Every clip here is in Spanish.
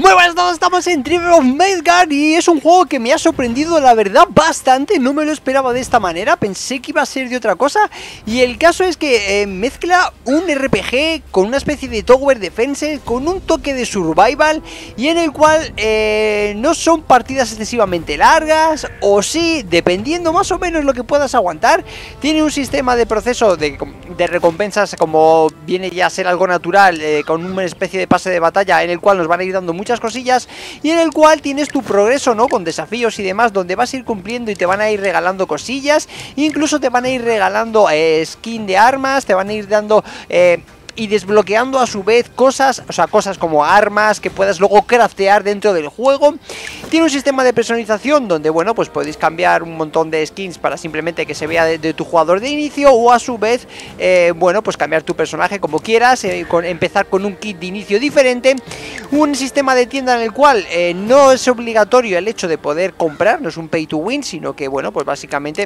Muy buenas todos, estamos en Triple of Midgard y es un juego que me ha sorprendido la verdad bastante, no me lo esperaba de esta manera, pensé que iba a ser de otra cosa. Y el caso es que eh, mezcla un RPG con una especie de Tower Defense, con un toque de survival y en el cual eh, no son partidas excesivamente largas o sí, dependiendo más o menos lo que puedas aguantar, tiene un sistema de proceso de, de recompensas como viene ya a ser algo natural, eh, con una especie de pase de batalla en el cual nos van a ir dando muchas cosillas y en el cual tienes tu progreso, ¿no? Con desafíos y demás, donde vas a ir cumpliendo y te van a ir regalando cosillas, incluso te van a ir regalando eh, skin de armas, te van a ir dando... Eh, y desbloqueando a su vez cosas, o sea, cosas como armas que puedas luego craftear dentro del juego. Tiene un sistema de personalización donde, bueno, pues podéis cambiar un montón de skins para simplemente que se vea de, tu jugador de inicio o a su vez, eh, bueno, pues cambiar tu personaje como quieras, eh, empezar con un kit de inicio diferente. Un sistema de tienda en el cual eh, no es obligatorio el hecho de poder comprar, no es un pay to win, sino que, bueno, pues básicamente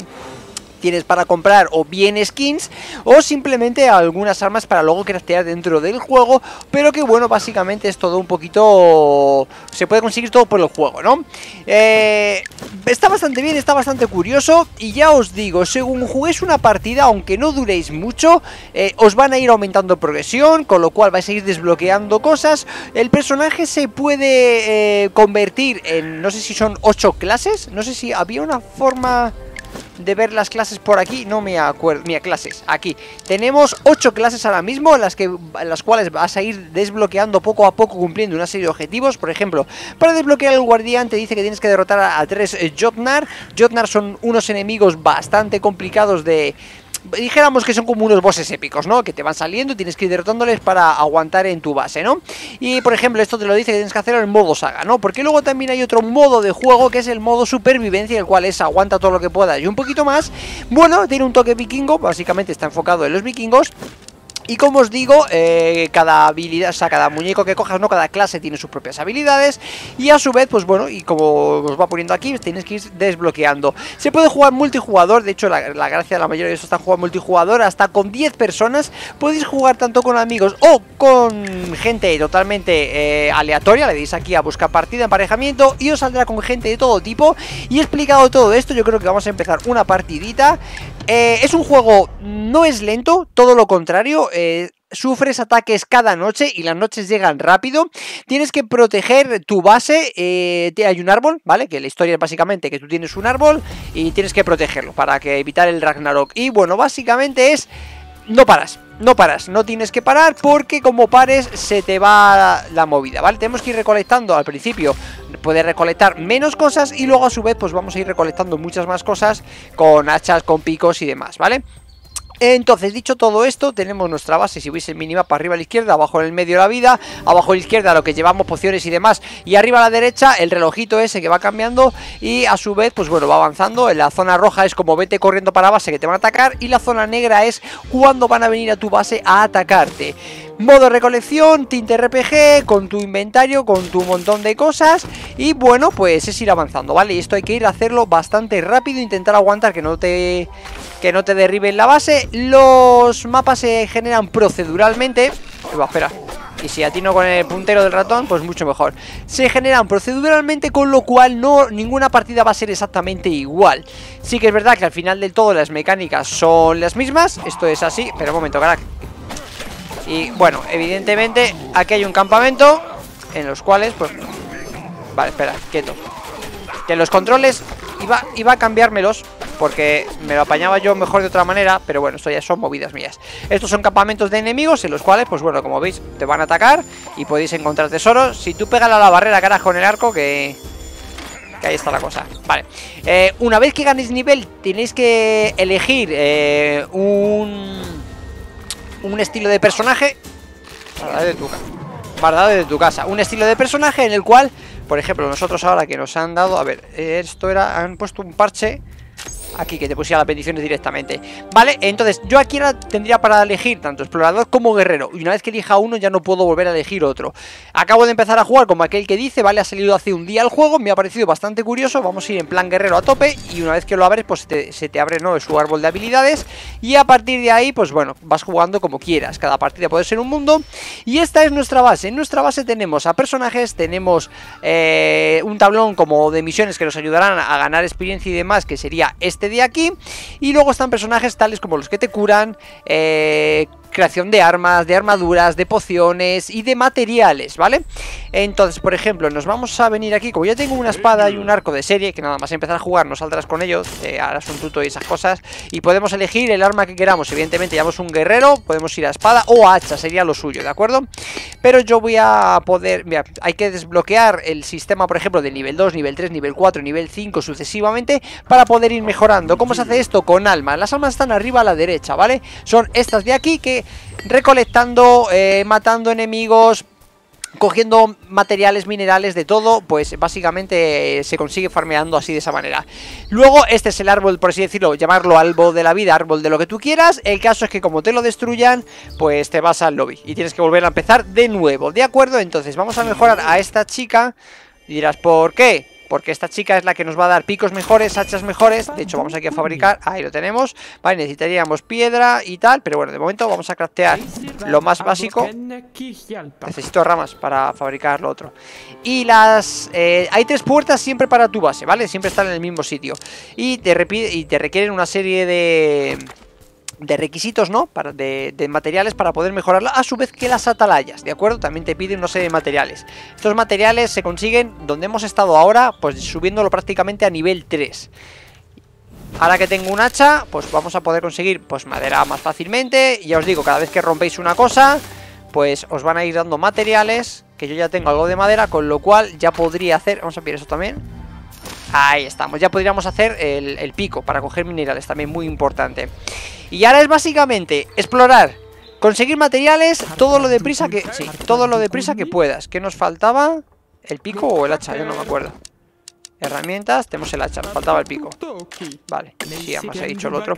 tienes para comprar o bien skins o simplemente algunas armas para luego craftear dentro del juego, pero que bueno, básicamente es todo un poquito... se puede conseguir todo por el juego, ¿no? Eh, está bastante bien, está bastante curioso y ya os digo, según juguéis una partida, aunque no duréis mucho, eh, os van a ir aumentando progresión, con lo cual vais a ir desbloqueando cosas, el personaje se puede eh, convertir en, no sé si son 8 clases, no sé si había una forma de ver las clases por aquí, no me acuerdo, mira, clases, aquí. Tenemos ocho clases ahora mismo, las, que, las cuales vas a ir desbloqueando poco a poco cumpliendo una serie de objetivos. Por ejemplo, para desbloquear el guardián te dice que tienes que derrotar a, a tres eh, Jotnar. Jotnar son unos enemigos bastante complicados de dijéramos que son como unos bosses épicos, ¿no? Que te van saliendo y tienes que ir derrotándoles para aguantar en tu base, ¿no? Y por ejemplo, esto te lo dice que tienes que hacerlo en modo saga, ¿no? Porque luego también hay otro modo de juego que es el modo supervivencia, el cual es aguanta todo lo que puedas y un poquito más. Bueno, tiene un toque vikingo, básicamente está enfocado en los vikingos. Y como os digo, eh, cada habilidad, o sea, cada muñeco que cojas, no cada clase tiene sus propias habilidades. Y a su vez, pues bueno, y como os va poniendo aquí, tenéis que ir desbloqueando. Se puede jugar multijugador, de hecho, la, gracia de la mayoría de eso está jugando multijugador, hasta con 10 personas. Podéis jugar tanto con amigos o con gente totalmente eh, aleatoria. Le deis aquí a buscar partida, emparejamiento, y os saldrá con gente de todo tipo. Y explicado todo esto, yo creo que vamos a empezar una partidita. Eh, es un juego, no es lento, todo lo contrario. Eh, sufres ataques cada noche y las noches llegan rápido. Tienes que proteger tu base. Eh, hay un árbol, ¿vale? Que la historia es básicamente que tú tienes un árbol y tienes que protegerlo para que evitar el Ragnarok. Y bueno, básicamente es no paras, no paras, no tienes que parar porque como pares se te va la movida, ¿vale? Tenemos que ir recolectando al principio, puedes recolectar menos cosas y luego a su vez pues vamos a ir recolectando muchas más cosas con hachas, con picos y demás, ¿vale? Entonces, dicho todo esto, tenemos nuestra base, si veis el minimapa arriba a la izquierda, abajo en el medio la vida, abajo a la izquierda lo que llevamos, pociones y demás, y arriba a la derecha el relojito ese que va cambiando y a su vez, pues bueno, va avanzando, en la zona roja es como vete corriendo para base que te van a atacar y la zona negra es cuando van a venir a tu base a atacarte. Modo recolección, tinte RPG, con tu inventario, con tu montón de cosas. Y bueno, pues es ir avanzando, ¿vale? Y esto hay que ir a hacerlo bastante rápido Intentar aguantar que no te, que no te derriben la base. Los mapas se generan proceduralmente. Espera. Y si atino con el puntero del ratón, pues mucho mejor. Se generan proceduralmente, con lo cual no, ninguna partida va a ser exactamente igual. Sí que es verdad que al final del todo las mecánicas son las mismas. Esto es así, pero un momento, carac y bueno, evidentemente aquí hay un campamento en los cuales, pues... Vale, espera, quieto. Que los controles iba, iba a cambiármelos porque me lo apañaba yo mejor de otra manera, pero bueno, esto ya son movidas mías. Estos son campamentos de enemigos en los cuales, pues bueno, como veis, te van a atacar y podéis encontrar tesoros. Si tú pegas a la barrera, carajo, con el arco, que... Que ahí está la cosa. Vale. Eh, una vez que ganéis nivel, tenéis que elegir eh, un un estilo de personaje de tu, de tu casa. Un estilo de personaje en el cual, por ejemplo, nosotros ahora que nos han dado... A ver, esto era... Han puesto un parche aquí que te pusiera las bendiciones directamente. Vale, entonces yo aquí tendría para elegir tanto explorador como guerrero. Y una vez que elija uno ya no puedo volver a elegir otro. Acabo de empezar a jugar como aquel que dice, vale, ha salido hace un día el juego Me ha parecido bastante curioso, vamos a ir en plan guerrero a tope. Y una vez que lo abres pues se te abre ¿no? su árbol de habilidades. Y a partir de ahí pues bueno, vas jugando como quieras. Cada partida puede ser un mundo. Y esta es nuestra base, en nuestra base tenemos a personajes, tenemos eh, un tablón como de misiones que nos ayudarán a ganar experiencia y demás Que sería este de aquí. Y luego están personajes tales como los que te curan, eh, creación de armas, de armaduras, de pociones y de materiales, ¿vale? Entonces, por ejemplo, nos vamos a venir aquí, como ya tengo una espada y un arco de serie, que nada más empezar a jugar no saldrás con ellos, eh, harás un tuto y esas cosas, y podemos elegir el arma que queramos, evidentemente llevamos un guerrero, podemos ir a espada o a hacha, sería lo suyo, ¿de acuerdo? Pero yo voy a poder, mira, hay que desbloquear el sistema, por ejemplo, de nivel 2, nivel 3, nivel 4, nivel 5, sucesivamente, para poder ir mejorando. ¿Cómo se hace esto? Con almas, las almas están arriba a la derecha, ¿vale? Son estas de aquí que recolectando, eh, matando enemigos, cogiendo materiales, minerales, de todo, pues básicamente eh, se consigue farmeando así de esa manera. Luego, este es el árbol, por así decirlo, llamarlo árbol de la vida, árbol de lo que tú quieras. El caso es que como te lo destruyan, pues te vas al lobby y tienes que volver a empezar de nuevo, ¿de acuerdo? Entonces vamos a mejorar a esta chica y dirás, ¿por qué? Porque esta chica es la que nos va a dar picos mejores, hachas mejores. De hecho, vamos aquí a fabricar. Ahí lo tenemos. Vale, necesitaríamos piedra y tal. Pero bueno, de momento vamos a craftear lo más básico. Necesito ramas para fabricar lo otro. Y las... Eh, hay tres puertas siempre para tu base, ¿vale? Siempre están en el mismo sitio. Y te, y te requieren una serie de de requisitos, ¿no? Para, de, materiales para poder mejorarla, a su vez que las atalayas, ¿de acuerdo? También te piden una serie de materiales. Estos materiales se consiguen donde hemos estado ahora, pues subiéndolo prácticamente a nivel 3. Ahora que tengo un hacha, pues vamos a poder conseguir pues madera más fácilmente. Ya os digo, cada vez que rompéis una cosa, pues os van a ir dando materiales, que yo ya tengo algo de madera, con lo cual ya podría hacer... Vamos a pillar eso también. Ahí estamos, ya podríamos hacer el, el pico para coger minerales, también muy importante. Y ahora es básicamente explorar, conseguir materiales, todo lo deprisa que... Sí, todo lo deprisa que puedas. ¿Qué nos faltaba? ¿El pico o el hacha? Yo no me acuerdo. Herramientas, tenemos el hacha, faltaba el pico Vale, sí, además he dicho el otro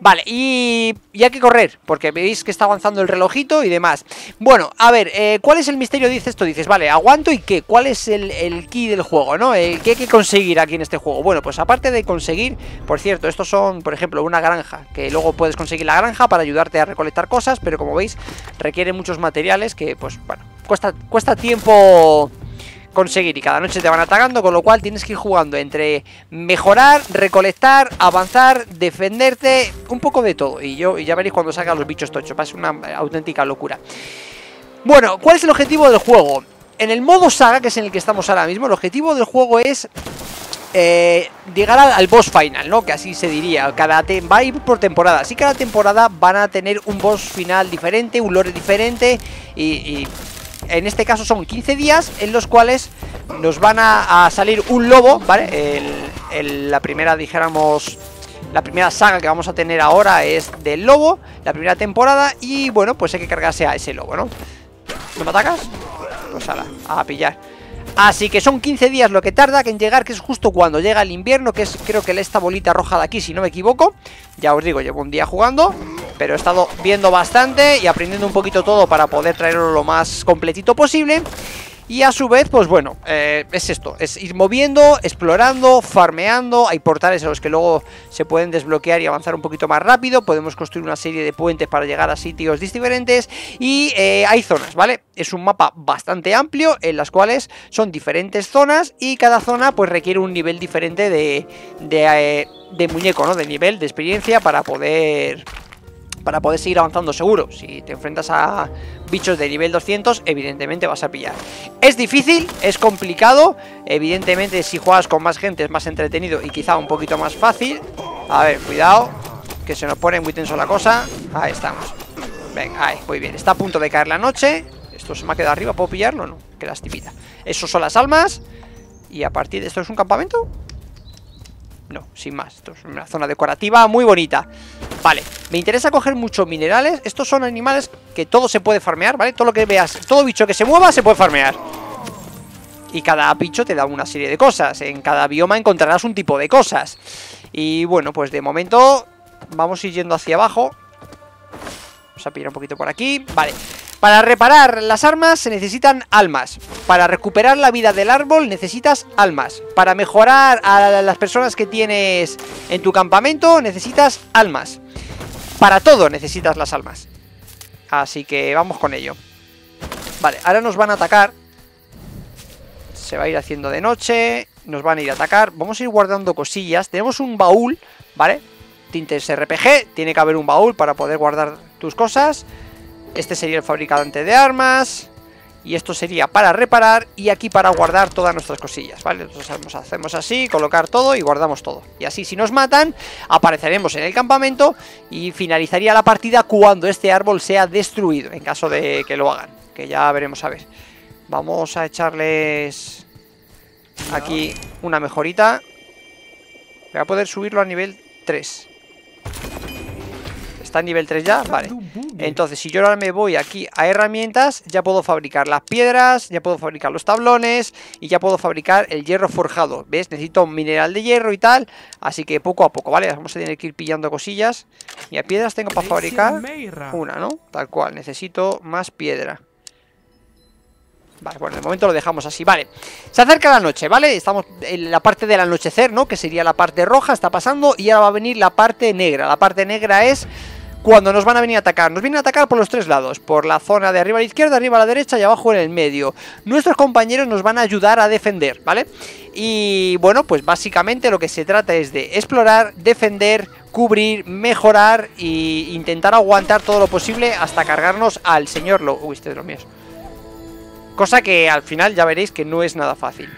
Vale, y, y hay que correr Porque veis que está avanzando el relojito y demás Bueno, a ver, eh, ¿cuál es el misterio? Dice esto, dices, vale, aguanto y qué ¿Cuál es el, el key del juego, no? Eh, ¿Qué hay que conseguir aquí en este juego? Bueno, pues aparte de conseguir, por cierto, estos son, por ejemplo, una granja Que luego puedes conseguir la granja para ayudarte a recolectar cosas Pero como veis, requiere muchos materiales que, pues, bueno, cuesta, cuesta tiempo conseguir y cada noche te van atacando, con lo cual tienes que ir jugando entre mejorar, recolectar, avanzar, defenderte, un poco de todo. Y yo y ya veréis cuando salgan los bichos tochos, va a ser una auténtica locura. Bueno, ¿cuál es el objetivo del juego? En el modo saga, que es en el que estamos ahora mismo, el objetivo del juego es eh, llegar al, boss final, ¿no? Que así se diría. Cada va a ir por temporada. Así cada temporada van a tener un boss final diferente, un lore diferente y en este caso son 15 días en los cuales nos van a, salir un lobo, ¿vale? la primera, dijéramos, la primera saga que vamos a tener ahora es del lobo, la primera temporada, y bueno, pues hay que cargarse a ese lobo, ¿no? ¿No me atacas? Pues a, pillar. Así que son 15 días lo que tarda en llegar, que es justo cuando llega el invierno, que es creo que esta bolita roja de aquí, si no me equivoco. Ya os digo, llevo un día jugando, pero he estado viendo bastante y aprendiendo un poquito todo para poder traerlo lo más completito posible. Y a su vez, pues bueno, eh, es esto, es ir moviendo, explorando, farmeando, hay portales en los que luego se pueden desbloquear y avanzar un poquito más rápido, podemos construir una serie de puentes para llegar a sitios diferentes y eh, hay zonas, ¿vale? Es un mapa bastante amplio en las cuales son diferentes zonas y cada zona pues requiere un nivel diferente de, de, eh, de muñeco, ¿no? De nivel, de experiencia para poder para poder seguir avanzando seguro. Si te enfrentas a bichos de nivel 200, evidentemente vas a pillar. Es difícil, es complicado, evidentemente si juegas con más gente es más entretenido y quizá un poquito más fácil. A ver, cuidado, que se nos pone muy tenso la cosa. Ahí estamos. Venga, ahí, muy bien. Está a punto de caer la noche. Esto se me ha quedado arriba, ¿puedo pillarlo? No, qué lastimita. Esos son las almas. Y a partir de esto es un campamento. No, sin más. Esto es una zona decorativa muy bonita. Vale, me interesa coger muchos minerales Estos son animales que todo se puede farmear, ¿vale? Todo lo que veas, todo bicho que se mueva se puede farmear Y cada bicho te da una serie de cosas En cada bioma encontrarás un tipo de cosas Y bueno, pues de momento vamos a ir yendo hacia abajo. Vamos a pillar un poquito por aquí. Vale. Para reparar las armas se necesitan almas. Para recuperar la vida del árbol necesitas almas. Para mejorar a las personas que tienes en tu campamento necesitas almas. Para todo necesitas las almas. Así que vamos con ello. Vale, ahora nos van a atacar. Se va a ir haciendo de noche. Nos van a ir a atacar. Vamos a ir guardando cosillas. Tenemos un baúl, ¿vale? Tintes RPG. Tiene que haber un baúl para poder guardar tus cosas. Este sería el fabricante de armas. Y esto sería para reparar y aquí para guardar todas nuestras cosillas, ¿vale? Entonces hacemos así, colocar todo y guardamos todo. Y así si nos matan, apareceremos en el campamento y finalizaría la partida cuando este árbol sea destruido, en caso de que lo hagan, que ya veremos a ver. Vamos a echarles aquí una mejorita. Voy a poder subirlo a nivel 3. ¿Está a nivel 3 ya? Vale. Entonces, si yo ahora me voy aquí a herramientas, ya puedo fabricar las piedras, ya puedo fabricar los tablones y ya puedo fabricar el hierro forjado. ¿Ves? Necesito un mineral de hierro y tal, así que poco a poco, ¿vale? Vamos a tener que ir pillando cosillas. Y a piedras tengo para fabricar una, ¿no? Tal cual, necesito más piedra. Vale, bueno, de momento lo dejamos así, vale Se acerca la noche, ¿vale? Estamos en la parte del anochecer, ¿no? Que sería la parte roja, está pasando Y ahora va a venir la parte negra La parte negra es cuando nos van a venir a atacar. Nos vienen a atacar por los tres lados, por la zona de arriba a la izquierda, arriba a la derecha y abajo en el medio. Nuestros compañeros nos van a ayudar a defender, ¿vale? Y bueno, pues básicamente lo que se trata es de explorar, defender, cubrir, mejorar e intentar aguantar todo lo posible hasta cargarnos al señor lo... Uy, este es lo mío. Cosa que al final ya veréis que no es nada fácil.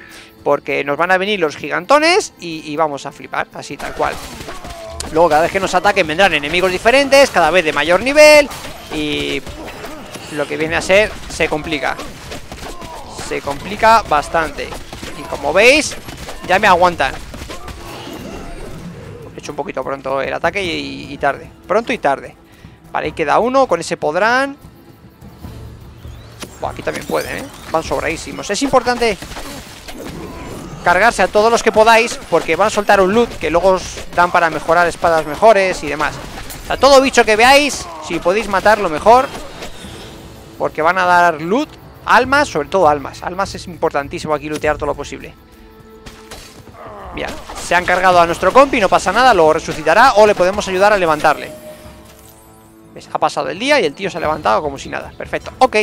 Porque nos van a venir los gigantones y, y vamos a flipar, así tal cual. Luego cada vez que nos ataquen vendrán enemigos diferentes, cada vez de mayor nivel y lo que viene a ser se complica. Se complica bastante. Y como veis, ya me aguantan. He hecho un poquito pronto el ataque y, tarde. Pronto y tarde. Vale, ahí queda uno, con ese podrán. Aquí también pueden, ¿eh? Van sobradísimos. Es importante cargarse a todos los que podáis porque van a soltar un loot que luego os dan para mejorar espadas mejores y demás. A todo bicho que veáis, si podéis matarlo mejor, porque van a dar loot, almas, sobre todo almas. Almas es importantísimo aquí lootear todo lo posible. Bien, se han cargado a nuestro compi, no pasa nada, luego resucitará o le podemos ayudar a levantarle. Ha pasado el día y el tío se ha levantado como si nada. Perfecto, ok.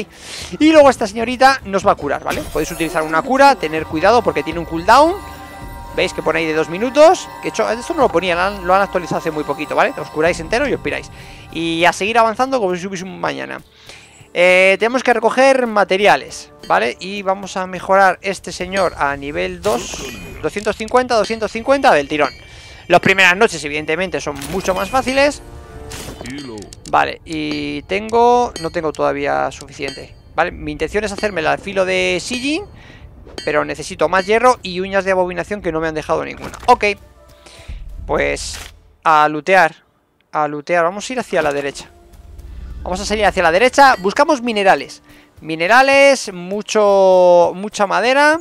Y luego esta señorita nos va a curar, ¿vale? Podéis utilizar una cura, tener cuidado porque tiene un cooldown. Veis que pone ahí de dos minutos. Que hecho, esto no lo ponían, lo han actualizado hace muy poquito, ¿vale? Os curáis entero y os piráis. Y a seguir avanzando como si un mañana. Eh, tenemos que recoger materiales, ¿vale? Y vamos a mejorar este señor a nivel 2, 250, 250 del tirón. Las primeras noches, evidentemente, son mucho más fáciles. Vale, y tengo... No tengo todavía suficiente Vale, mi intención es hacerme el filo de Shijin Pero necesito más hierro y uñas de abominación que no me han dejado ninguna. Ok Pues... A lootear A lootear, vamos a ir hacia la derecha. Vamos a salir hacia la derecha. Buscamos minerales. Minerales, mucho... Mucha madera.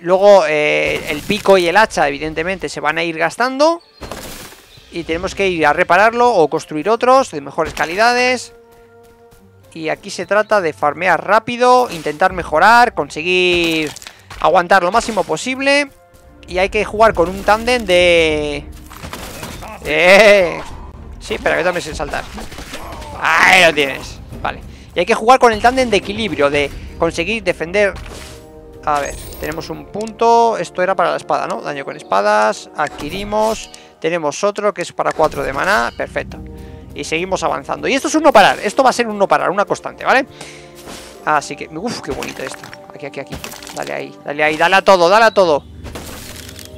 Luego eh, el pico y el hacha evidentemente se van a ir gastando y tenemos que ir a repararlo o construir otros de mejores calidades. Y aquí se trata de farmear rápido, intentar mejorar, conseguir aguantar lo máximo posible. Y hay que jugar con un tándem de... Sí, pero que también sé saltar. Ahí lo tienes. Vale. Y hay que jugar con el tándem de equilibrio, de conseguir defender... A ver, tenemos un punto. Esto era para la espada, ¿no? Daño con espadas. Adquirimos. Tenemos otro que es para 4 de maná, perfecto. Y seguimos avanzando, y esto es un no parar. Esto va a ser un no parar, una constante, ¿vale? Así que, uff, qué bonito esto. Aquí, aquí, aquí, dale ahí, dale ahí, dale a todo, dale a todo.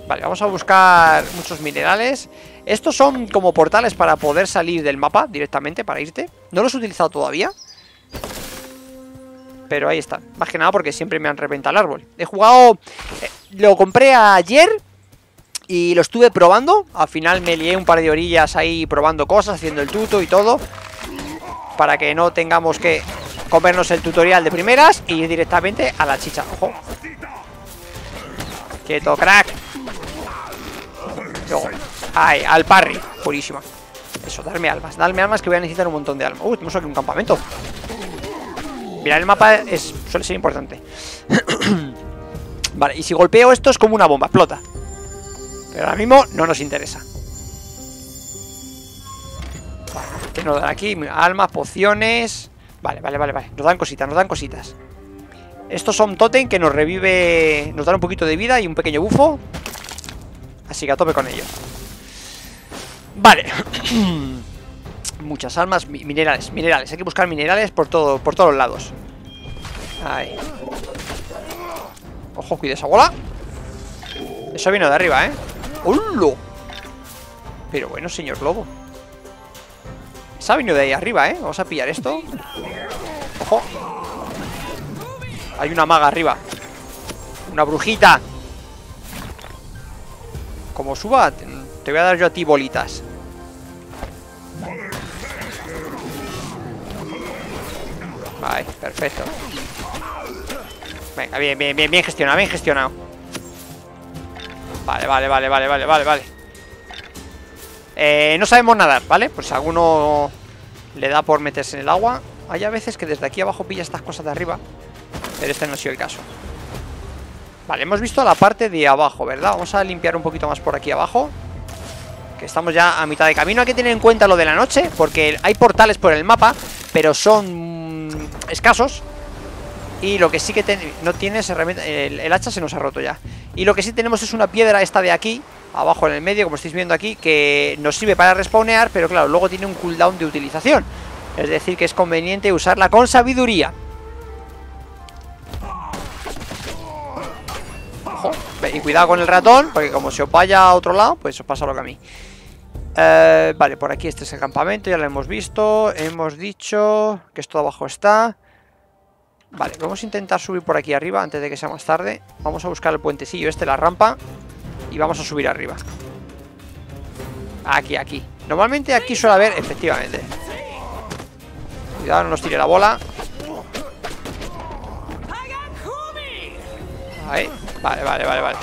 Vale, vamos a buscar muchos minerales. Estos son como portales para poder salir del mapa directamente, para irte. No los he utilizado todavía Pero ahí están Más que nada porque siempre me han reventado el árbol He jugado... Eh, lo compré ayer y lo estuve probando, al final me lié un par de orillas ahí probando cosas, haciendo el tuto y todo Para que no tengamos que comernos el tutorial de primeras y ir directamente a la chicha ¡Ojo! ¡Quieto, crack! Ay, al parry. Purísima. Eso, darme almas. Darme almas que voy a necesitar un montón de almas. Uy, tenemos aquí un campamento. Mirar el mapa es, suele ser importante. vale, y si golpeo esto es como una bomba, explota. Pero ahora mismo no nos interesa. Vale, ¿qué nos dan aquí? Almas, pociones... Vale, vale, vale, vale. Nos dan cositas, nos dan cositas. Estos son totem que nos revive... Nos dan un poquito de vida y un pequeño bufo. Así que a tope con ellos. Vale. Muchas almas, minerales, minerales. Hay que buscar minerales por, todo, por todos lados. Ahí. Ojo, cuida esa bola. Eso vino de arriba, ¿eh? ¡Hola! Pero bueno, señor lobo. Esa ha venido de ahí arriba, ¿eh? Vamos a pillar esto. Ojo. Hay una maga arriba. Una brujita. Como suba, te voy a dar yo a ti bolitas. Vale, perfecto. Venga, bien, bien, bien, bien gestionado, bien gestionado. Vale, vale, vale, vale, vale, vale, vale. Eh, no sabemos nadar, ¿vale? Pues si alguno le da por meterse en el agua. Hay a veces que desde aquí abajo pilla estas cosas de arriba. Pero este no ha sido el caso. Vale, hemos visto la parte de abajo, ¿verdad? Vamos a limpiar un poquito más por aquí abajo. Que estamos ya a mitad de camino. Hay que tener en cuenta lo de la noche, porque hay portales por el mapa, pero son escasos. Y lo que sí que no tiene es herramienta... El, el, hacha se nos ha roto ya. Y lo que sí tenemos es una piedra esta de aquí, abajo en el medio, como estáis viendo aquí, que nos sirve para respawnear, pero claro, luego tiene un cooldown de utilización. Es decir, que es conveniente usarla con sabiduría. Y cuidado con el ratón, porque como se os vaya a otro lado, pues os pasa lo que a mí. Eh, vale, por aquí este es el campamento, ya lo hemos visto. Hemos dicho que esto abajo está. Vale, vamos a intentar subir por aquí arriba antes de que sea más tarde. Vamos a buscar el puentecillo este, la rampa. Y vamos a subir arriba. Aquí, aquí. Normalmente aquí suele haber, efectivamente. Cuidado, no nos tire la bola. Ahí. Vale, vale, vale, vale.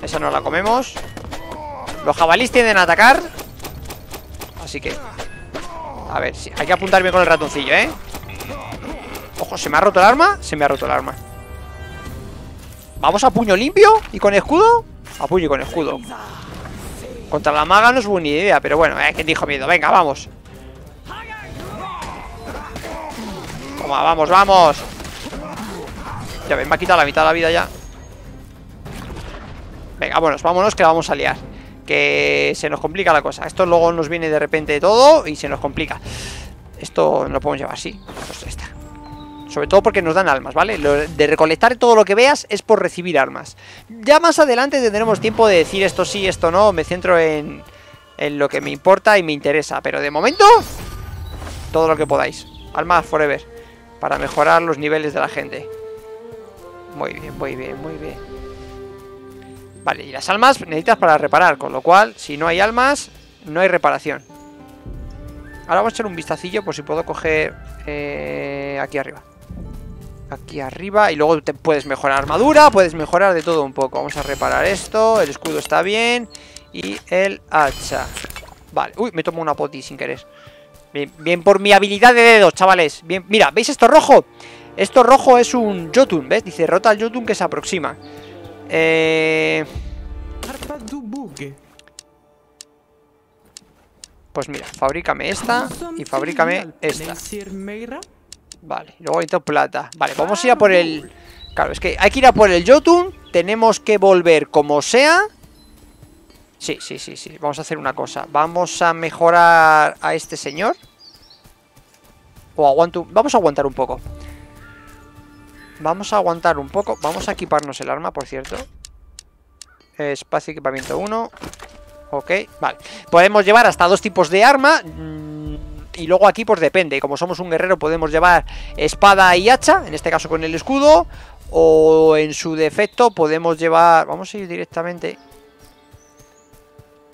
Esa no la comemos. Los jabalís tienden a atacar. Así que... A ver, hay que apuntarme con el ratoncillo, ¿eh? Ojo, ¿se me ha roto el arma? Se me ha roto el arma ¿Vamos a puño limpio? ¿Y con escudo? A puño y con escudo Contra la maga no es buena idea Pero bueno, eh, ¿quién dijo miedo? Venga, vamos Toma, vamos, vamos Ya ven, me ha quitado la mitad de la vida ya Venga, vámonos, vámonos que la vamos a liar Que se nos complica la cosa Esto luego nos viene de repente todo Y se nos complica Esto no lo podemos llevar así Pues está sobre todo porque nos dan almas, ¿vale? De recolectar todo lo que veas es por recibir armas. Ya más adelante tendremos tiempo de decir esto sí, esto no. Me centro en, en lo que me importa y me interesa. Pero de momento, todo lo que podáis. Almas forever. Para mejorar los niveles de la gente. Muy bien, muy bien, muy bien. Vale, y las almas necesitas para reparar. Con lo cual, si no hay almas, no hay reparación. Ahora vamos a echar un vistacillo por si puedo coger eh, aquí arriba aquí arriba y luego te puedes mejorar armadura, puedes mejorar de todo un poco. Vamos a reparar esto, el escudo está bien y el hacha. Vale, uy, me tomo una poti sin querer. Bien, bien por mi habilidad de dedos, chavales. Bien, mira, ¿veis esto rojo? Esto rojo es un Jotun, ¿ves? Dice, rota el Jotun que se aproxima. Eh... Pues mira, fabrícame esta y fabrícame esta. Vale, luego necesito plata. Vale, vamos a ir a por el... Claro, es que hay que ir a por el Jotun Tenemos que volver como sea. Sí, sí, sí, sí Vamos a hacer una cosa. Vamos a mejorar a este señor. O aguanto... Vamos a aguantar un poco Vamos a aguantar un poco. Vamos a equiparnos el arma, por cierto. Espacio equipamiento 1 Ok, vale. Podemos llevar hasta dos tipos de arma y luego aquí pues depende, como somos un guerrero podemos llevar espada y hacha, en este caso con el escudo, o en su defecto podemos llevar, vamos a ir directamente,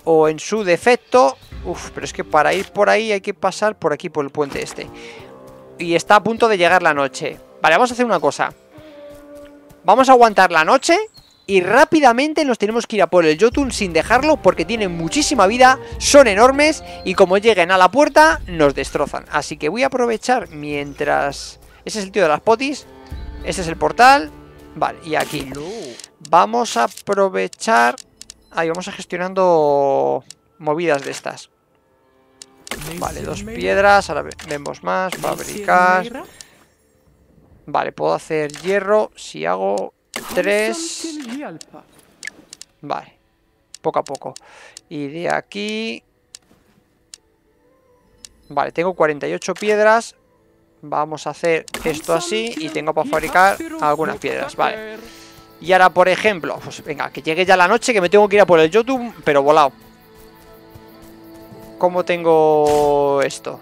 o en su defecto, uff, pero es que para ir por ahí hay que pasar por aquí, por el puente este, y está a punto de llegar la noche, vale, vamos a hacer una cosa, vamos a aguantar la noche y rápidamente nos tenemos que ir a por el Jotun sin dejarlo porque tienen muchísima vida, son enormes y como lleguen a la puerta nos destrozan. Así que voy a aprovechar mientras... Ese es el tío de las potis, ese es el portal, vale, y aquí. Vamos a aprovechar... Ahí vamos a gestionando movidas de estas. Vale, dos piedras, ahora vemos más, fabricar... Vale, puedo hacer hierro si hago tres... Vale, poco a poco. Y de aquí... Vale, tengo 48 piedras. Vamos a hacer esto así y tengo para fabricar algunas piedras, vale. Y ahora, por ejemplo, pues venga, que llegue ya la noche que me tengo que ir a por el YouTube, pero volado. ¿Cómo tengo esto?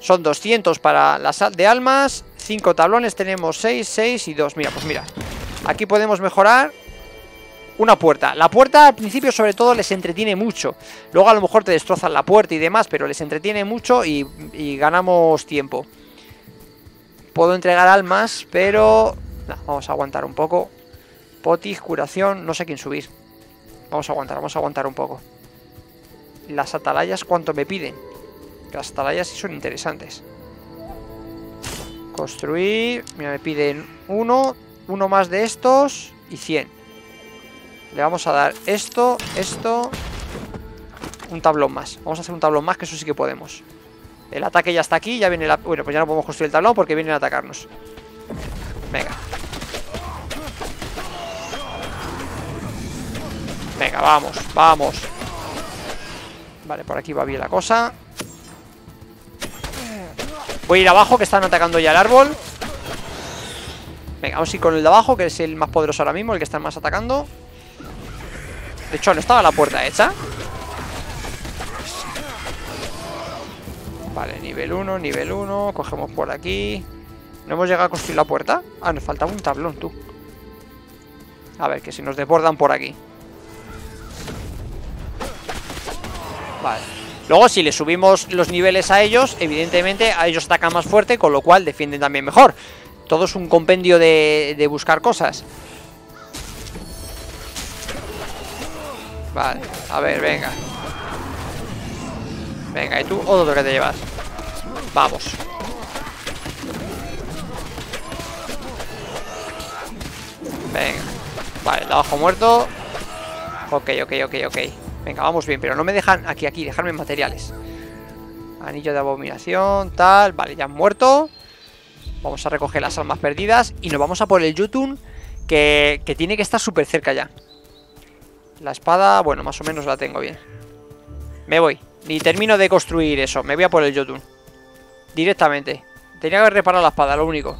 Son 200 para la sal de almas 5 tablones, tenemos 6, 6 y 2 Mira, pues mira, aquí podemos mejorar una puerta. La puerta al principio sobre todo les entretiene mucho. Luego a lo mejor te destrozan la puerta y demás, pero les entretiene mucho y, ganamos tiempo. Puedo entregar almas, pero... vamos a aguantar un poco. Potis, curación, no sé quién subir. Vamos a aguantar, vamos a aguantar un poco. Las atalayas, ¿cuánto me piden? Las atalayas sí son interesantes. Construir. Mira, me piden uno, uno más de estos y 100. Le vamos a dar esto, esto, un tablón más. Vamos a hacer un tablón más, que eso sí que podemos. El ataque ya está aquí, ya viene la... Bueno, pues ya no podemos construir el tablón porque vienen a atacarnos. Venga. Venga, vamos, vamos. Vale, por aquí va bien la cosa. Voy a ir abajo, que están atacando ya el árbol. Venga, vamos a ir con el de abajo, que es el más poderoso ahora mismo, el que están más atacando. De hecho, no estaba la puerta hecha. Vale, nivel 1, nivel 1. Cogemos por aquí. ¿No hemos llegado a construir la puerta? Ah, nos faltaba un tablón, tú. A ver, que si nos desbordan por aquí. Vale. Luego, si le subimos los niveles a ellos, evidentemente a ellos atacan más fuerte, con lo cual defienden también mejor. Todo es un compendio de, buscar cosas. Vale, a ver, venga. Venga, ¿y tú? Otro que te llevas. Vamos. Venga. Vale, el abajo muerto. Ok, ok, ok, ok. Venga, vamos bien, pero no me dejan... Aquí, aquí, dejarme materiales. Anillo de abominación, tal Vale, ya han muerto. Vamos a recoger las almas perdidas Y nos vamos a por el Yutun que, que tiene que estar súper cerca ya. La espada, bueno, más o menos la tengo bien. Me voy Ni termino de construir eso, me voy a por el Jotun. Directamente. Tenía que haber reparado la espada, lo único.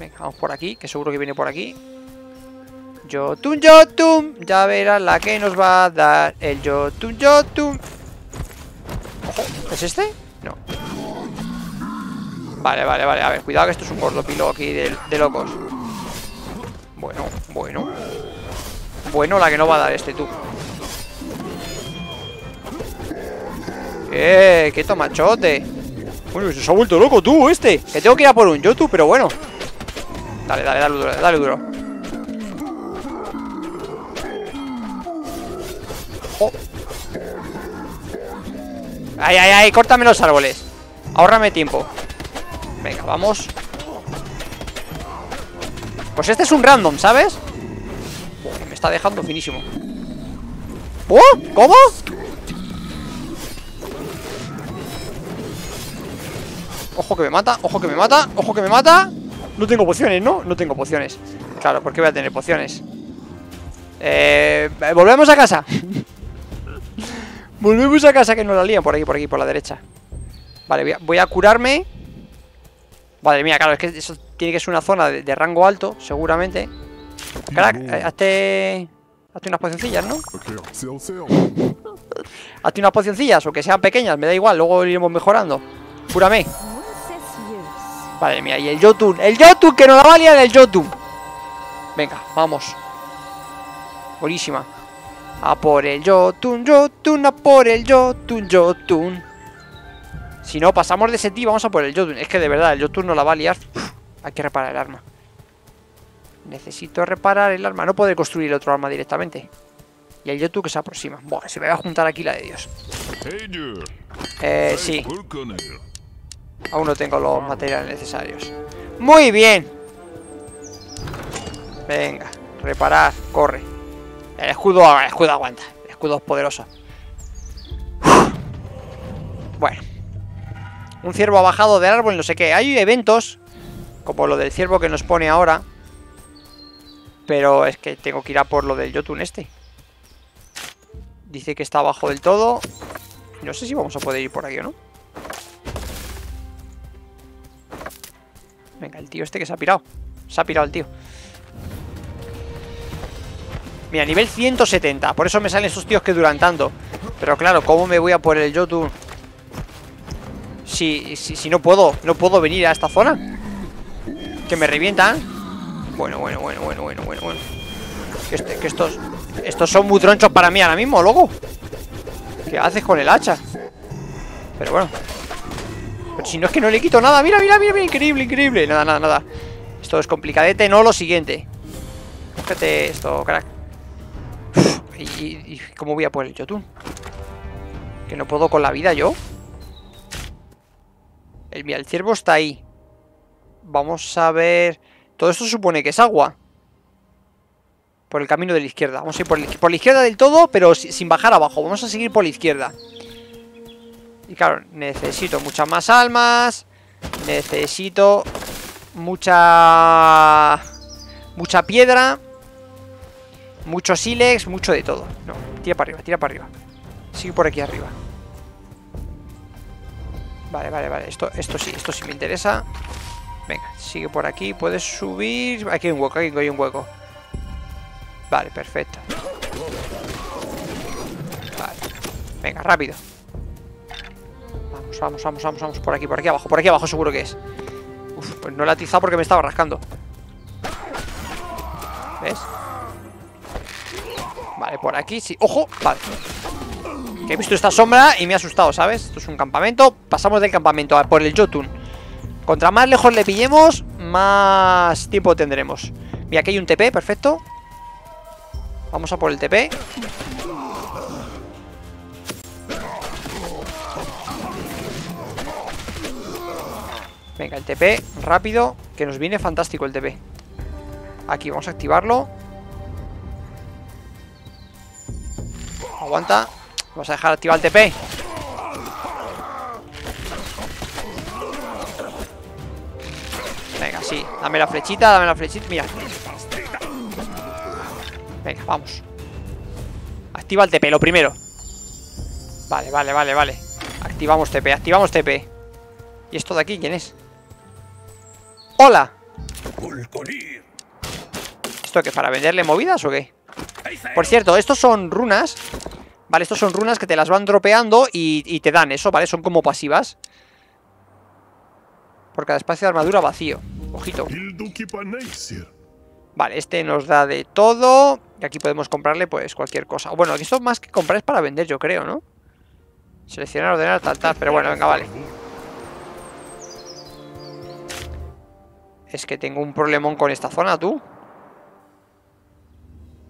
Venga, vamos por aquí Que seguro que viene por aquí Jotun, Jotun. Ya verás la que nos va a dar el Jotun, Jotun. Ojo, ¿es este? No. Vale, vale, vale. A ver, cuidado que esto es un gordo pilo aquí de, de locos. Bueno, bueno. Bueno, la que no va a dar este, tú. ¡Eh! ¡Qué tomachote! Bueno, se ha vuelto loco tú, este Que tengo que ir a por un Yotu, pero bueno Dale, dale, dale duro, dale duro Ay, ay, ay, córtame los árboles Ahórrame tiempo Venga, vamos Pues este es un random, ¿sabes? me está dejando finísimo ¿Oh? ¿Cómo? Ojo que me mata, ojo que me mata, ojo que me mata No tengo pociones, ¿no? No tengo pociones Claro, ¿por qué voy a tener pociones? Eh, volvemos a casa Volvemos a casa que nos la lían por aquí, por aquí, por la derecha. Vale, voy a, curarme. Madre mía, claro, es que eso tiene que ser una zona de, rango alto, seguramente. Crack, eh, hazte... Hazte unas pocioncillas, ¿no? hazte unas pocioncillas, o que sean pequeñas, me da igual, luego iremos mejorando. Cúrame. Madre mía, y el Jotun, el Jotun, que nos la va a liar el Jotun. Venga, vamos. Buenísima a por el Jotun, Jotun, a por el Jotun, Jotun. Si no, pasamos de ese tío, vamos a por el Jotun. Es que de verdad, el Jotun no la va a liar. hay que reparar el arma. Necesito reparar el arma. No puedo construir otro arma directamente. Y el Yotu que se aproxima. Buah, se me va a juntar aquí la de Dios. Eh, sí. Aún no tengo los materiales necesarios. Muy bien. Venga, reparar, corre. El escudo, el escudo aguanta. El escudo es poderoso. Bueno. Un ciervo ha bajado del árbol, no sé qué. Hay eventos, como lo del ciervo que nos pone ahora. Pero es que tengo que ir a por lo del Jotun este. Dice que está abajo del todo. No sé si vamos a poder ir por aquí o no. Venga, el tío este que se ha pirado. Se ha pirado el tío. Mira, nivel 170. Por eso me salen esos tíos que duran tanto. Pero claro, ¿cómo me voy a por el Jotun? Si, si, no puedo, no puedo venir a esta zona. Que me revientan. Bueno, bueno, bueno, bueno, bueno, bueno, bueno. Que, este, que estos, estos son muy tronchos para mí ahora mismo, loco. ¿Qué haces con el hacha? Pero bueno. Pero si no es que no le quito nada. Mira, mira, mira, mira. Increíble, increíble. Nada, nada, nada. Esto es complicadete, no lo siguiente. Cógete esto, crack. ¿Y, cómo voy a por el Jotun? Que no puedo con la vida yo. El ciervo está ahí. Vamos a ver... Todo esto supone que es agua. Por el camino de la izquierda. Vamos a ir por, la izquierda del todo, pero sin bajar abajo. Vamos a seguir por la izquierda. Y claro, necesito muchas más almas. Necesito mucha... Mucha piedra. Mucho silex, mucho de todo. No, tira para arriba, tira para arriba. Sigue por aquí arriba. Vale, vale, vale. Esto, esto sí, esto sí me interesa. Venga, sigue por aquí. Puedes subir. Aquí hay un hueco, aquí hay un hueco. Vale, perfecto. Vale. Venga, rápido. Vamos, vamos, vamos, vamos, vamos. Por aquí, por aquí abajo, por aquí abajo seguro que es. Uf, pues no la he atizado porque me estaba rascando. ¿Ves? Vale, por aquí sí. ¡Ojo! Vale. He visto esta sombra y me ha asustado, ¿sabes? Esto es un campamento. Pasamos del campamento a por el Jotun. Contra más lejos le pillemos Más tiempo tendremos. Mira, aquí hay un TP, perfecto. Vamos a por el TP Venga, el TP, rápido Que nos viene fantástico el TP Aquí, vamos a activarlo Aguanta Vamos a dejar activar el TP. Venga, sí. Dame la flechita, dame la flechita. Mira. Venga, vamos. Activa el TP, lo primero. Vale, vale, vale, vale. Activamos TP, activamos TP. ¿Y esto de aquí quién es? ¡Hola! ¿Esto qué? ¿Para venderle movidas o qué? Por cierto, estos son runas Vale, estos son runas que te las van dropeando y, te dan eso, ¿vale? Son como pasivas. Por cada espacio de armadura vacío. Ojito. Vale, este nos da de todo. Y aquí podemos comprarle, pues, cualquier cosa. Bueno, esto más que comprar es para vender, yo creo, ¿no? Seleccionar, ordenar, tal, tal. Pero bueno, venga, vale. Es que tengo un problemón con esta zona, tú.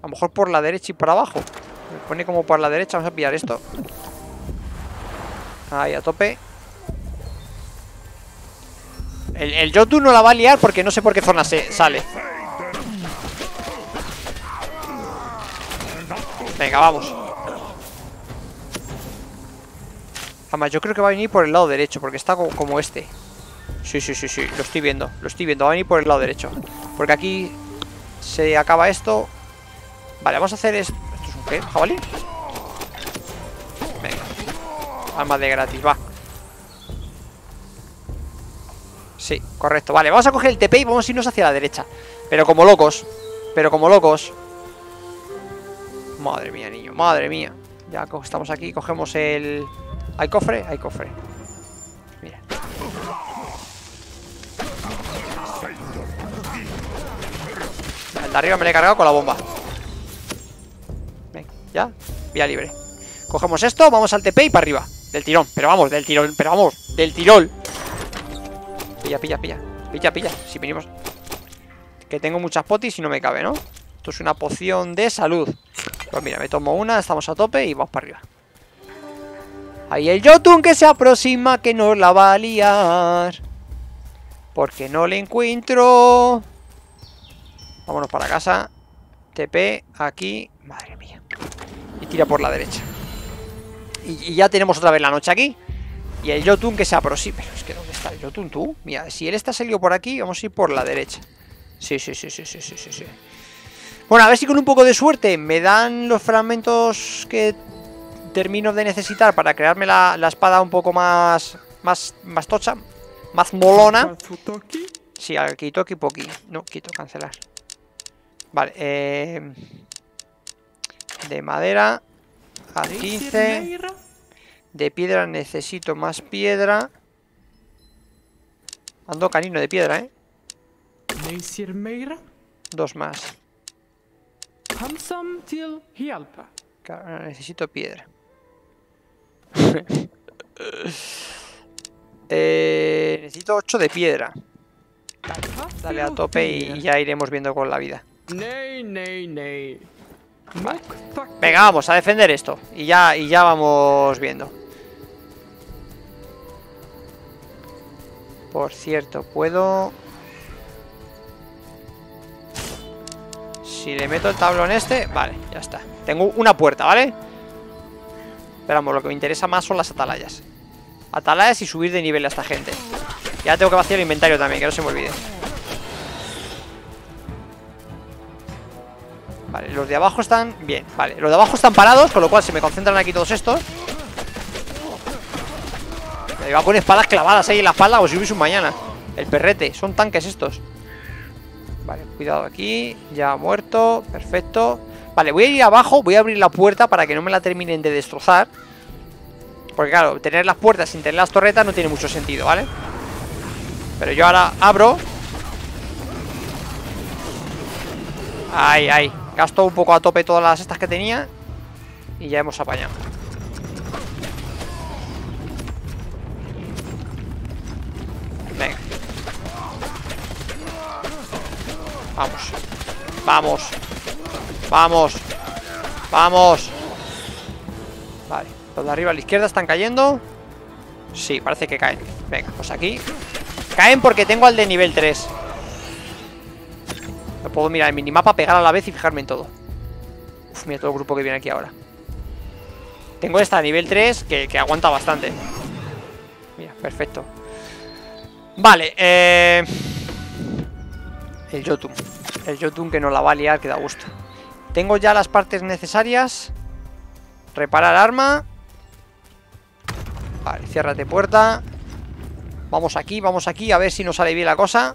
A lo mejor por la derecha y por abajo. Me pone como por la derecha. Vamos a pillar esto. Ahí, a tope. El, el no la va a liar porque no sé por qué zona se sale. Venga, vamos. Además, yo creo que va a venir por el lado derecho Porque está como este Sí, sí, sí, sí, lo estoy viendo Lo estoy viendo, va a venir por el lado derecho Porque aquí se acaba esto Vale, vamos a hacer esto ¿Qué? ¿Jabalí? Venga. Alma de gratis, va. Sí, correcto, vale. Vamos a coger el TP y vamos a irnos hacia la derecha. Pero como locos Pero como locos. Madre mía, niño, madre mía. Ya estamos aquí, cogemos el... ¿Hay cofre? Hay cofre. Mira. El de arriba me lo he cargado con la bomba ya, vía libre Cogemos esto, vamos al TP y para arriba Del tirón, pero vamos, del tirón, pero vamos Del tirón Pilla, pilla, pilla Pilla, pilla, si venimos Que tengo muchas potis y no me cabe, ¿no? Esto es una poción de salud. Pues mira, me tomo una, estamos a tope y vamos para arriba. Ahí el Jotun que se aproxima, que nos la va a liar. Porque no le encuentro. Vámonos para casa. TP, aquí. Madre mía. Tira por la derecha. Y, ya tenemos otra vez la noche aquí. Y el Jotun que se aproxima. Pero es que ¿dónde está el Jotun tú? Mira, si él está salido por aquí, vamos a ir por la derecha. Sí, sí, sí, sí, sí, sí, sí. Bueno, a ver si con un poco de suerte me dan los fragmentos que termino de necesitar para crearme la, espada un poco más, más, más tocha, más molona. Sí, al Kitoki Poki. No, quito, cancelar. Vale, eh, de madera a 15. De piedra necesito más piedra. Ando canino de piedra, ¿eh? Dos más. Claro, necesito piedra. eh, necesito 8 de piedra. Dale a tope y ya iremos viendo con la vida. Venga, vamos a defender esto. Y ya, y ya vamos viendo. Por cierto, puedo... Si le meto el tablón este... Vale, ya está. Tengo una puerta, ¿vale? Esperamos, lo que me interesa más son las atalayas. Atalayas y subir de nivel a esta gente. Ya tengo que vaciar el inventario también, que no se me olvide. Vale, los de abajo están... Bien, vale, los de abajo están parados Con lo cual se me concentran aquí todos estos. Me va con espadas clavadas ahí en la espalda Como si hubiese un mañana. El perrete, son tanques estos Vale, cuidado aquí Ya muerto, perfecto. Vale, voy a ir abajo, voy a abrir la puerta Para que no me la terminen de destrozar. Porque claro, tener las puertas sin tener las torretas No tiene mucho sentido, ¿vale? Pero yo ahora abro. Ahí, ahí Gasto un poco a tope todas las estas que tenía Y ya hemos apañado. Venga. Vamos. Vamos. Vamos. Vamos. Vale, los de arriba a la izquierda están cayendo. Sí, parece que caen. Venga, pues aquí. Caen porque tengo al de nivel 3 no puedo mirar el minimapa, pegar a la vez y fijarme en todo. Uf, mira todo el grupo que viene aquí ahora. Tengo esta a nivel 3 que, aguanta bastante. Mira, perfecto. Vale, eh... El Jotun. El Jotun que nos la va a liar, que da gusto. Tengo ya las partes necesarias. Reparar arma. Vale, ciérrate puerta. Vamos aquí, vamos aquí, a ver si nos sale bien la cosa.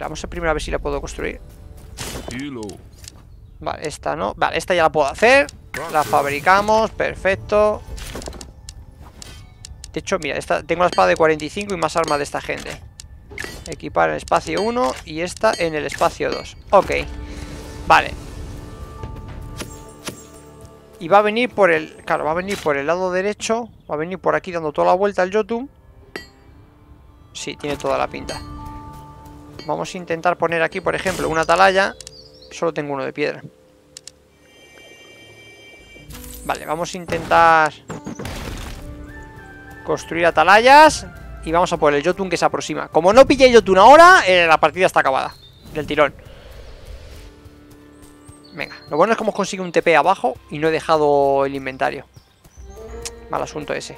Esperamos primero a ver si la puedo construir. Vale, esta no. Vale, esta ya la puedo hacer. La fabricamos, perfecto. De hecho, mira, esta, tengo la espada de 45 y más armas de esta gente. Equipar en el espacio 1 y esta en el espacio 2. Ok. Vale. Y va a venir por el... Claro, va a venir por el lado derecho. Va a venir por aquí dando toda la vuelta al Jotun. Sí, tiene toda la pinta. Vamos a intentar poner aquí, por ejemplo, una atalaya. Solo tengo uno de piedra. Vale, vamos a intentar construir atalayas y vamos a por el Jotun que se aproxima. Como no pille Jotun ahora, eh, la partida está acabada. Del tirón. Venga, lo bueno es que hemos un TP abajo y no he dejado el inventario. Mal asunto ese.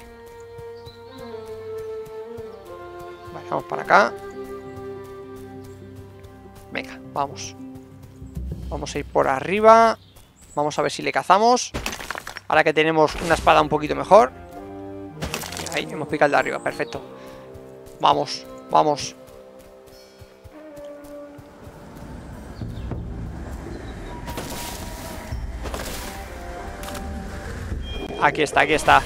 Vale, vamos para acá. Venga, vamos. Vamos a ir por arriba. Vamos a ver si le cazamos. Ahora que tenemos una espada un poquito mejor. Ahí, hemos picado el de arriba, perfecto. Vamos, vamos. Aquí está, aquí está.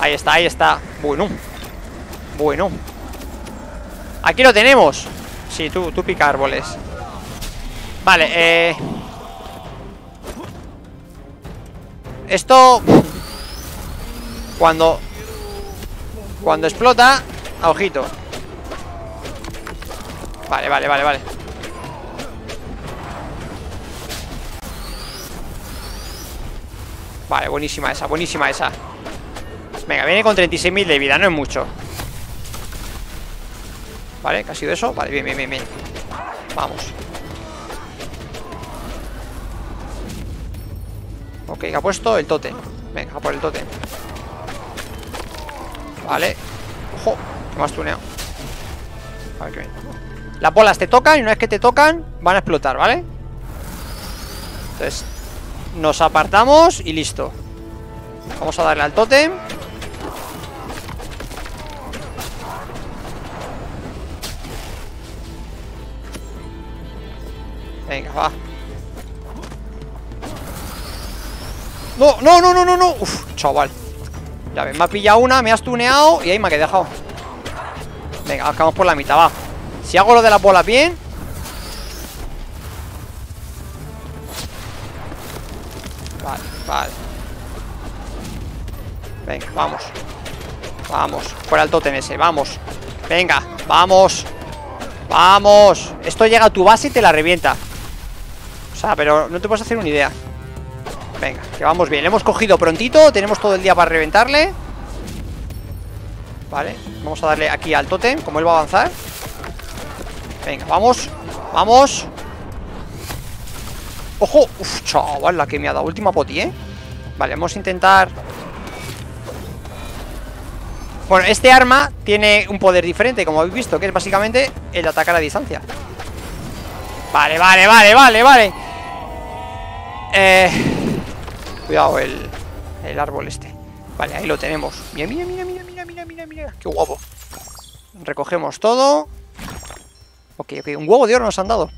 Ahí está, ahí está. Bueno. Bueno. Aquí lo tenemos Sí, tú, tú pica árboles. Vale, eh... Esto... Cuando... Cuando explota... A ojito. Vale, vale, vale, vale. Vale, buenísima esa, buenísima esa. Venga, viene con 36.000 de vida, no es mucho Vale, ¿qué ha sido eso? Vale, bien, bien, bien, bien. Vamos. Ok, ha puesto el tote Venga, a por el tote Vale. Ojo, que me has tuneado. Vale, qué bien Las bolas te tocan y una vez que te tocan Van a explotar, ¿vale? Entonces Nos apartamos y listo. Vamos a darle al totem Venga, va. No, no, no, no, no, no. Uf, chaval. Ya ves, me ha pillado una, me has tuneado Y ahí me ha dejado Venga, acabamos por la mitad, va. Si hago lo de las bolas bien. Vale, vale. Venga, vamos. Vamos, fuera el totem ese, vamos. Venga, vamos. Vamos. Esto llega a tu base y te la revienta O sea, pero no te puedes hacer una idea. Venga, que vamos bien. Le hemos cogido prontito, tenemos todo el día para reventarle. Vale, vamos a darle aquí al totem Como él va a avanzar. Venga, vamos, vamos. ¡Ojo! Uf, chaval, la que me ha dado Última poti, ¿eh? Vale, vamos a intentar. Bueno, este arma tiene un poder diferente Como habéis visto, que es básicamente El atacar a distancia. Vale, vale, vale, vale, vale Eh... Cuidado el, el árbol este. Vale, ahí lo tenemos. Mira, mira, mira, mira, mira, mira, mira, mira. Qué guapo. Recogemos todo. Ok, ok, un huevo de oro nos han dado.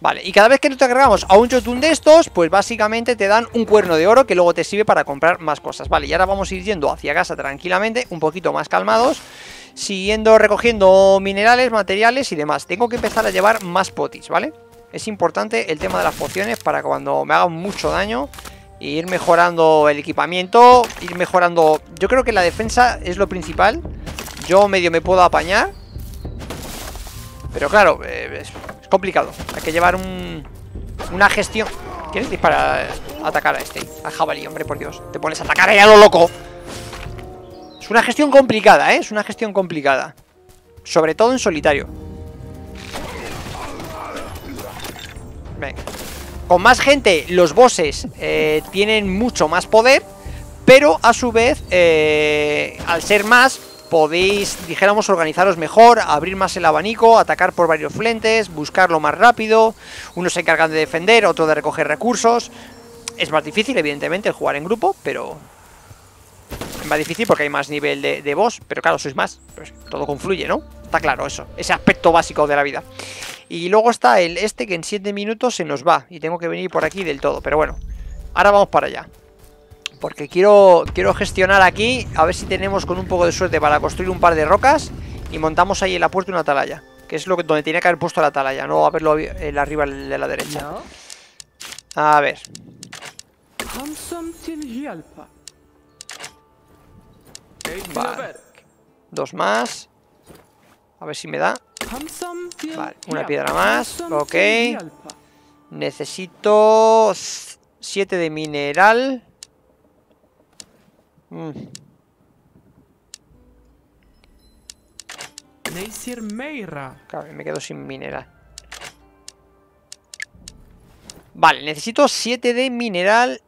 Vale, y cada vez que nos cargamos a un Jotun de estos Pues básicamente te dan un cuerno de oro Que luego te sirve para comprar más cosas. Vale, y ahora vamos a ir yendo hacia casa tranquilamente Un poquito más calmados Siguiendo recogiendo minerales, materiales y demás. Tengo que empezar a llevar más potis, ¿vale? Es importante el tema de las pociones Para cuando me hagan mucho daño ir mejorando el equipamiento, ir mejorando... Yo creo que la defensa es lo principal. Yo medio me puedo apañar. Pero claro, eh, es, complicado. Hay que llevar un, una gestión... ¿Quieres disparar atacar a este? A jabalí, hombre, por Dios. Te pones a atacar ahí a lo loco. Es una gestión complicada, ¿eh? Es una gestión complicada. Sobre todo en solitario. Con más gente, los bosses eh, tienen mucho más poder, pero a su vez, eh, al ser más, podéis, dijéramos, organizaros mejor, abrir más el abanico, atacar por varios frentes, buscarlo más rápido, unos se encargan de defender, otro de recoger recursos. Es más difícil, evidentemente, el jugar en grupo, pero... Es más difícil porque hay más nivel de, de boss, pero claro, sois más, pues todo confluye, ¿no? Está claro eso, ese aspecto básico de la vida. Y luego está el este que en 7 minutos se nos va. Y tengo que venir por aquí del todo. Pero bueno, ahora vamos para allá. Porque quiero, quiero gestionar aquí, a ver si tenemos con un poco de suerte para construir un par de rocas. Y montamos ahí en la puerta una atalaya. Que es lo que, donde tenía que haber puesto la atalaya, no haberlo el arriba de la derecha. A ver. Vale. Dos más. A ver si me da. Vale, una piedra más. Ok. Necesito 7 de mineral. Mm. Claro, me quedo sin mineral. Vale, necesito 7 de mineral.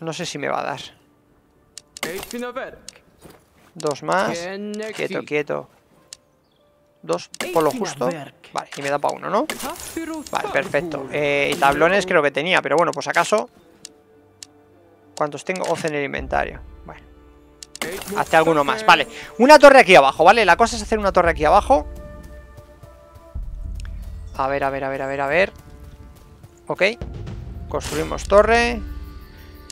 No sé si me va a dar. Dos más. Quieto, quieto. Dos por lo justo. Vale, y me da para uno, ¿no? Vale, perfecto. Eh, y tablones creo que tenía, pero bueno, pues acaso. ¿Cuántos tengo? 11 en el inventario. Bueno. Hazte alguno más. Vale. Una torre aquí abajo, ¿vale? La cosa es hacer una torre aquí abajo. A ver, a ver, a ver, a ver, a ver. Ok. Construimos torre.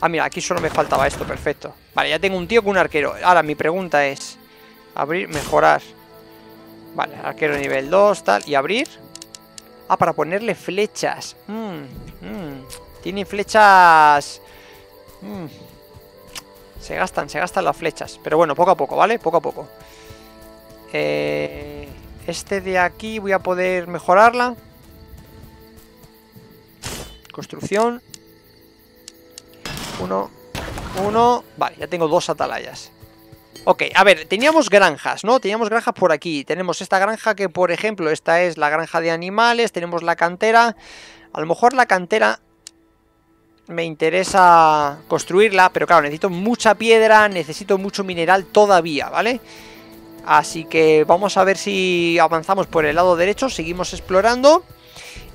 Ah, mira, aquí solo me faltaba esto, perfecto. Vale, ya tengo un tío con un arquero. Ahora, mi pregunta es... Abrir, mejorar. Vale, arquero nivel 2, tal. Y abrir. Ah, para ponerle flechas. Mm, mm. Tiene flechas... Mm. Se gastan, se gastan las flechas. Pero bueno, poco a poco, ¿vale? Poco a poco. Eh... Este de aquí voy a poder mejorarla. Construcción. Uno. Uno. Vale, ya tengo dos atalayas. Ok, a ver, teníamos granjas, ¿no? Teníamos granjas por aquí. Tenemos esta granja que, por ejemplo, esta es la granja de animales. Tenemos la cantera. A lo mejor la cantera me interesa construirla, pero claro, necesito mucha piedra, necesito mucho mineral todavía, ¿vale? Así que vamos a ver si avanzamos por el lado derecho, seguimos explorando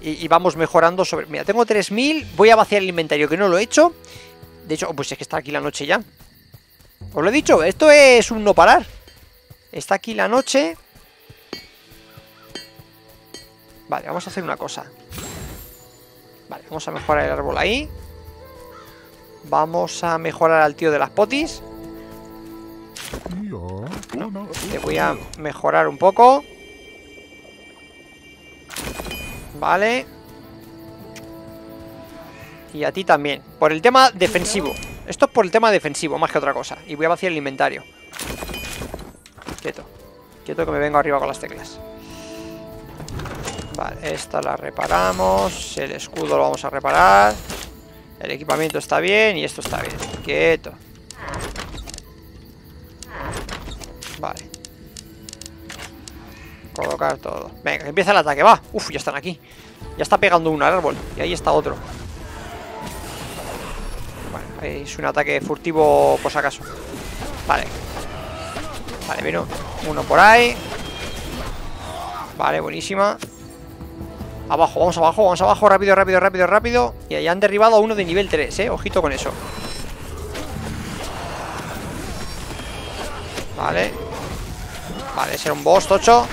y, vamos mejorando sobre... Mira, tengo 3000, voy a vaciar el inventario que no lo he hecho. De hecho, pues es que está aquí la noche ya. Os lo he dicho, esto es un no parar. Está aquí la noche. Vale, vamos a hacer una cosa. Vale, vamos a mejorar el árbol ahí. Vamos a mejorar al tío de las potis. le voy a mejorar un poco. Vale. Y a ti también. Por el tema defensivo. Esto es por el tema defensivo, más que otra cosa. Y voy a vaciar el inventario. Quieto. Quieto que me vengo arriba con las teclas. Vale, esta la reparamos. El escudo lo vamos a reparar. El equipamiento está bien y esto está bien. Quieto. Vale. Colocar todo. Venga, empieza el ataque, va. Uf, ya están aquí. Ya está pegando uno al árbol. Y ahí está otro. Es un ataque furtivo por si acaso. Vale. Vale, vino uno por ahí. Vale, buenísima. Abajo, vamos abajo, vamos abajo, rápido, rápido, rápido, rápido Y ahí han derribado a uno de nivel 3, eh Ojito con eso Vale Vale, ese era un boss tocho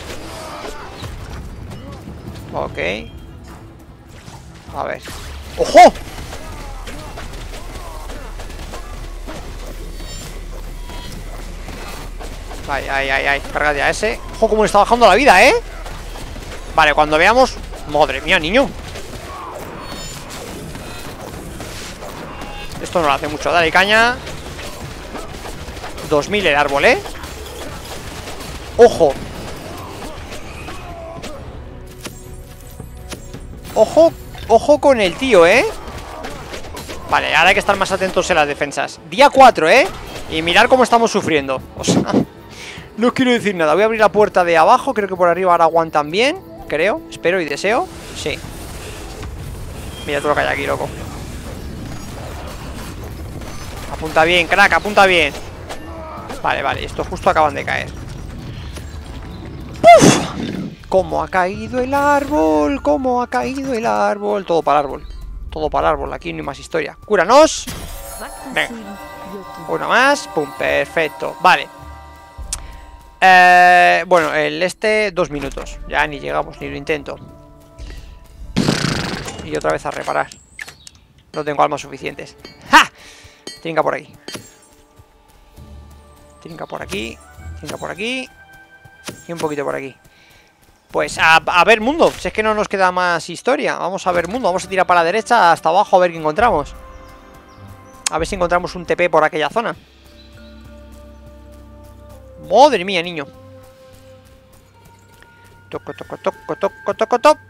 Ok A ver ¡Ojo! Ay, ay, ay, ay Carga a ese Ojo cómo le está bajando la vida, ¿eh? Vale, cuando veamos Madre mía, niño Esto no lo hace mucho Dale caña 2000 el árbol, ¿eh? ¡Ojo! ¡Ojo! ¡Ojo con el tío, eh! Vale, ahora hay que estar más atentos en las defensas Día 4, ¿eh? Y mirar cómo estamos sufriendo O sea, no quiero decir nada. Voy a abrir la puerta de abajo Creo que por arriba ahora aguantan bien creo, espero y deseo. Sí. Mira todo lo que hay aquí, loco. Apunta bien, crack, apunta bien. Vale, vale, estos justo acaban de caer. ¡Puf! ¿Cómo ha caído el árbol? ¿Cómo ha caído el árbol? Todo para el árbol. Todo para el árbol, aquí no hay más historia. ¡Cúranos! Venga. Una más, pum, perfecto. Vale eh, bueno, el este, dos minutos. Ya ni llegamos, ni lo intento. Y otra vez a reparar. No tengo almas suficientes. ¡Ja! Trinca por aquí. Trinca por aquí. Trinca por aquí. Y un poquito por aquí. Pues a, a, ver mundo. Si es que no nos queda más historia. Vamos a ver mundo. Vamos a tirar para la derecha hasta abajo a ver qué encontramos. A ver si encontramos un TP por aquella zona. Madre mía, niño. Toco, toco, toco, toco, toco, toco.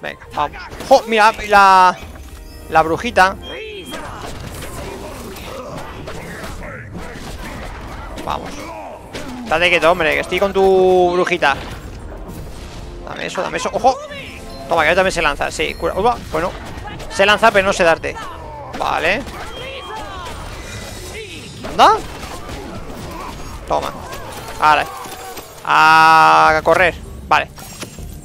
Venga, vamos. ¡Jo! Mira, la... La brujita. Vamos. Date quieto, hombre, que estoy con tu brujita. Dame eso, dame eso. ¡Ojo! Toma, que también se lanza, sí Bueno, se lanza pero no sé darte. Vale. ¿Anda? Toma. Vale A correr. Vale.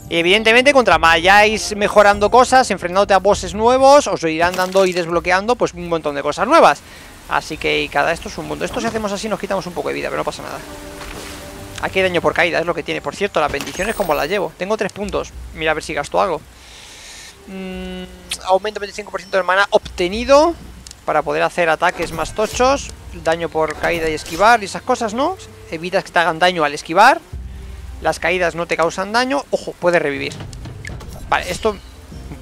Y evidentemente, contra vayáis mejorando cosas, enfrentándote a bosses nuevos, os irán dando y desbloqueando pues un montón de cosas nuevas. Así que cada esto es un mundo. Esto si hacemos así nos quitamos un poco de vida, pero no pasa nada. Aquí hay daño por caída, es lo que tiene. Por cierto, las bendiciones como las llevo. Tengo tres puntos. Mira a ver si gasto algo. Mm, aumento 25% de mana obtenido para poder hacer ataques más tochos. Daño por caída y esquivar y esas cosas, ¿no? Evitas que te hagan daño al esquivar. Las caídas no te causan daño. Ojo, puedes revivir. Vale, esto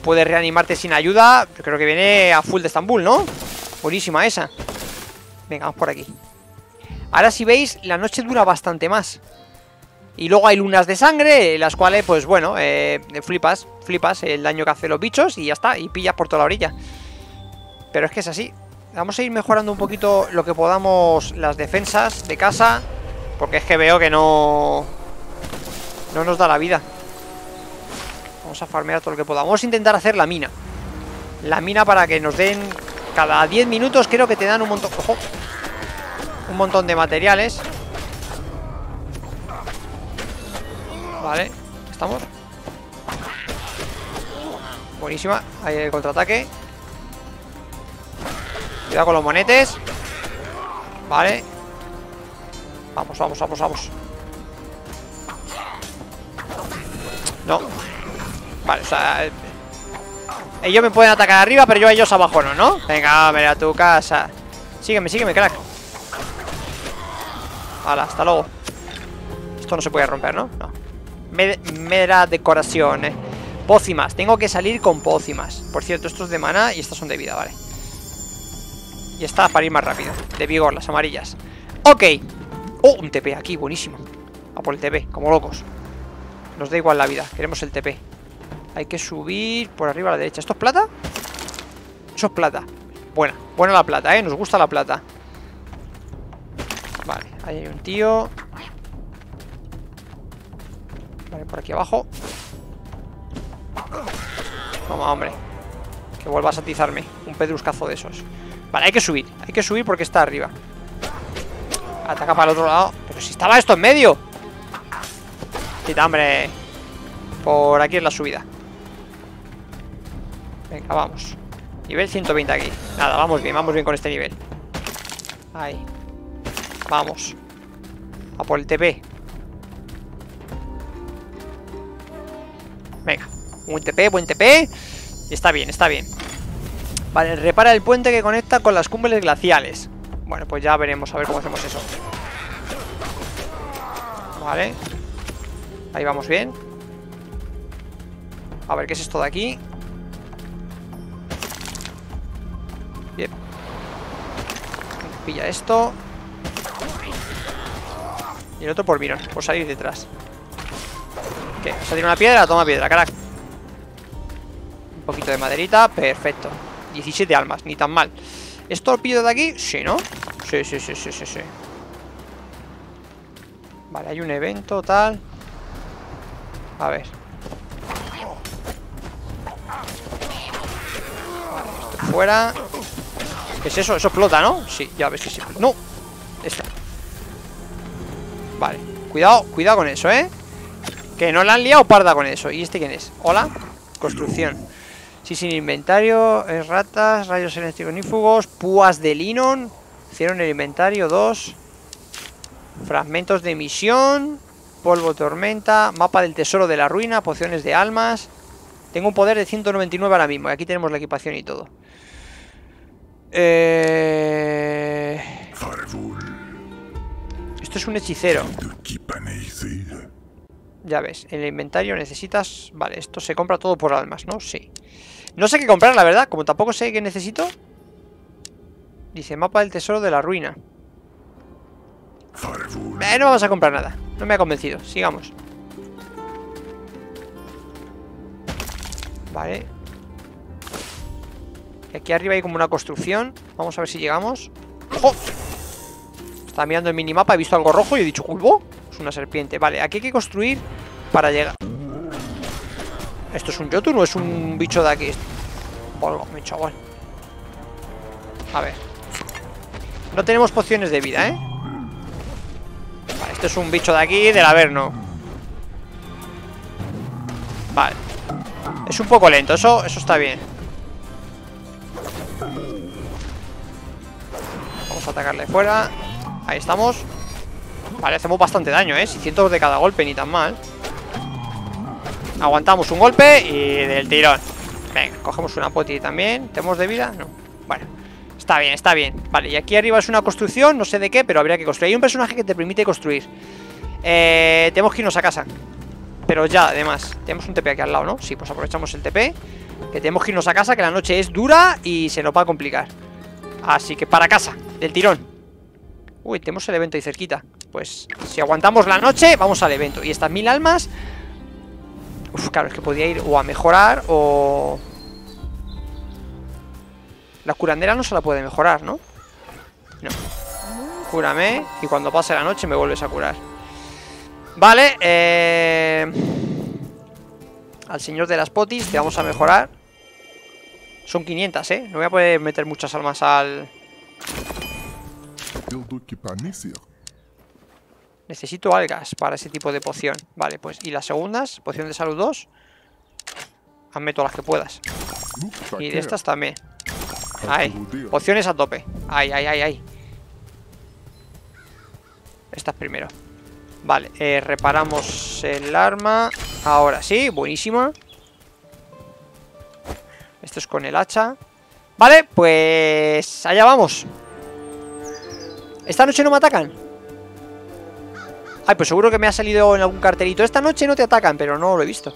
puede reanimarte sin ayuda. Creo que viene a full de Estambul, ¿no? Buenísima esa. Venga, vamos por aquí. Ahora si veis, la noche dura bastante más. Y luego hay lunas de sangre, las cuales, pues bueno, eh, flipas, flipas el daño que hacen los bichos y ya está, y pillas por toda la orilla. Pero es que es así. Vamos a ir mejorando un poquito lo que podamos las defensas de casa, porque es que veo que no... No nos da la vida. Vamos a farmear todo lo que podamos. Vamos a intentar hacer la mina. La mina para que nos den... Cada 10 minutos creo que te dan un montón... ¡Ojo! Un montón de materiales. Vale, estamos. Buenísima, ahí el contraataque. Cuidado con los monetes. Vale. Vamos, vamos, vamos, vamos. No. Vale, o sea Ellos me pueden atacar arriba, pero yo a ellos abajo no, ¿no? Venga, a tu casa. Sígueme, sígueme, crack Hala, hasta luego Esto no se puede romper, ¿no? No mera decoración. Eh. Pócimas. Tengo que salir con pócimas. Por cierto, estos de mana y estas son de vida, vale. Y esta para ir más rápido. De vigor, las amarillas. Ok. Oh, un TP aquí, buenísimo. A por el TP, como locos. Nos da igual la vida, queremos el TP. Hay que subir por arriba a la derecha. ¿Esto es plata? Eso es plata. Buena, buena la plata, ¿eh? Nos gusta la plata. Vale, ahí hay un tío. Por aquí abajo. Vamos, hombre. Que vuelva a satizarme. Un pedruscazo de esos. Vale, hay que subir. Hay que subir porque está arriba. Ataca para el otro lado. Pero si estaba esto en medio. Quita, hombre. Por aquí es la subida. Venga, vamos. Nivel 120 aquí. Nada, vamos bien, vamos bien con este nivel. Ahí Vamos. A por el TP Venga, buen TP, buen TP Está bien, está bien. Vale, repara el puente que conecta con las cumbres glaciales. Bueno, pues ya veremos a ver cómo hacemos eso. Vale. Ahí vamos bien. A ver, ¿qué es esto de aquí? Bien. Pilla esto Y el otro por mirar, por salir detrás ¿Qué? ¿Se tiene una piedra? Toma piedra, carac Un poquito de maderita, perfecto 17 almas, ni tan mal ¿Esto lo pido de aquí? Sí, ¿no? Sí, sí, sí, sí, sí, sí Vale, hay un evento, tal A ver esto fuera ¿Qué es eso? Eso explota, ¿no? Sí, ya ves que sí ¡No! Esta Vale, cuidado, cuidado con eso, ¿eh? Que no la han liado parda con eso. ¿Y este quién es? Hola. Construcción. Sí, sin inventario. Es ratas, rayos electronífugos, púas de Linon. Hicieron el inventario. Dos. Fragmentos de misión. Polvo tormenta. Mapa del tesoro de la ruina. Pociones de almas. Tengo un poder de 199 ahora mismo. Y aquí tenemos la equipación y todo. Eh... Esto es un hechicero. Ya ves, en el inventario necesitas... Vale, esto se compra todo por almas, ¿no? Sí. No sé qué comprar, la verdad. Como tampoco sé qué necesito. Dice, mapa del tesoro de la ruina. Eh, no vamos a comprar nada. No me ha convencido. Sigamos. Vale. Aquí arriba hay como una construcción. Vamos a ver si llegamos. ¡Ojo! Estaba mirando el minimapa, he visto algo rojo y he dicho, ¿culvo? Es una serpiente. Vale, aquí hay que construir para llegar. ¿Esto es un Jotun o es un bicho de aquí? Polvo, mi chaval. A ver. No tenemos pociones de vida, ¿eh? Vale, esto es un bicho de aquí, del Averno. Vale. Es un poco lento, eso, eso está bien. Vamos a atacarle fuera. Ahí estamos. Vale, hacemos bastante daño, ¿eh? 600 de cada golpe, ni tan mal. Aguantamos un golpe y del tirón Venga, cogemos una poti también ¿Tenemos de vida? No, bueno Está bien, está bien Vale, y aquí arriba es una construcción No sé de qué, pero habría que construir Hay un personaje que te permite construir Eh, tenemos que irnos a casa. Pero ya, además. Tenemos un TP aquí al lado, ¿no? Sí, pues aprovechamos el TP. Que tenemos que irnos a casa, que la noche es dura y se nos va a complicar. Así que para casa, del tirón. Uy, tenemos el evento ahí cerquita. Pues si aguantamos la noche, vamos al evento. Y estas mil almas... Uf, claro, es que podía ir o a mejorar o... La curandera no se la puede mejorar, ¿no? No. Cúrame y cuando pase la noche me vuelves a curar. Vale, eh... Al señor de las potis te vamos a mejorar. Son 500, ¿eh? No voy a poder meter muchas almas al... Necesito algas para ese tipo de poción. Vale, pues, ¿y las segundas? Poción de salud 2. Hazme todas las que puedas. Y de estas también. Ahí. Pociones a tope. Ahí, ahí, ahí, ahí. Estas primero. Vale, eh, reparamos el arma. Ahora sí, buenísima. Esto es con el hacha. Vale, pues allá vamos. ¿Esta noche no me atacan? Ay, pues seguro que me ha salido en algún cartelito. Esta noche no te atacan, pero no lo he visto.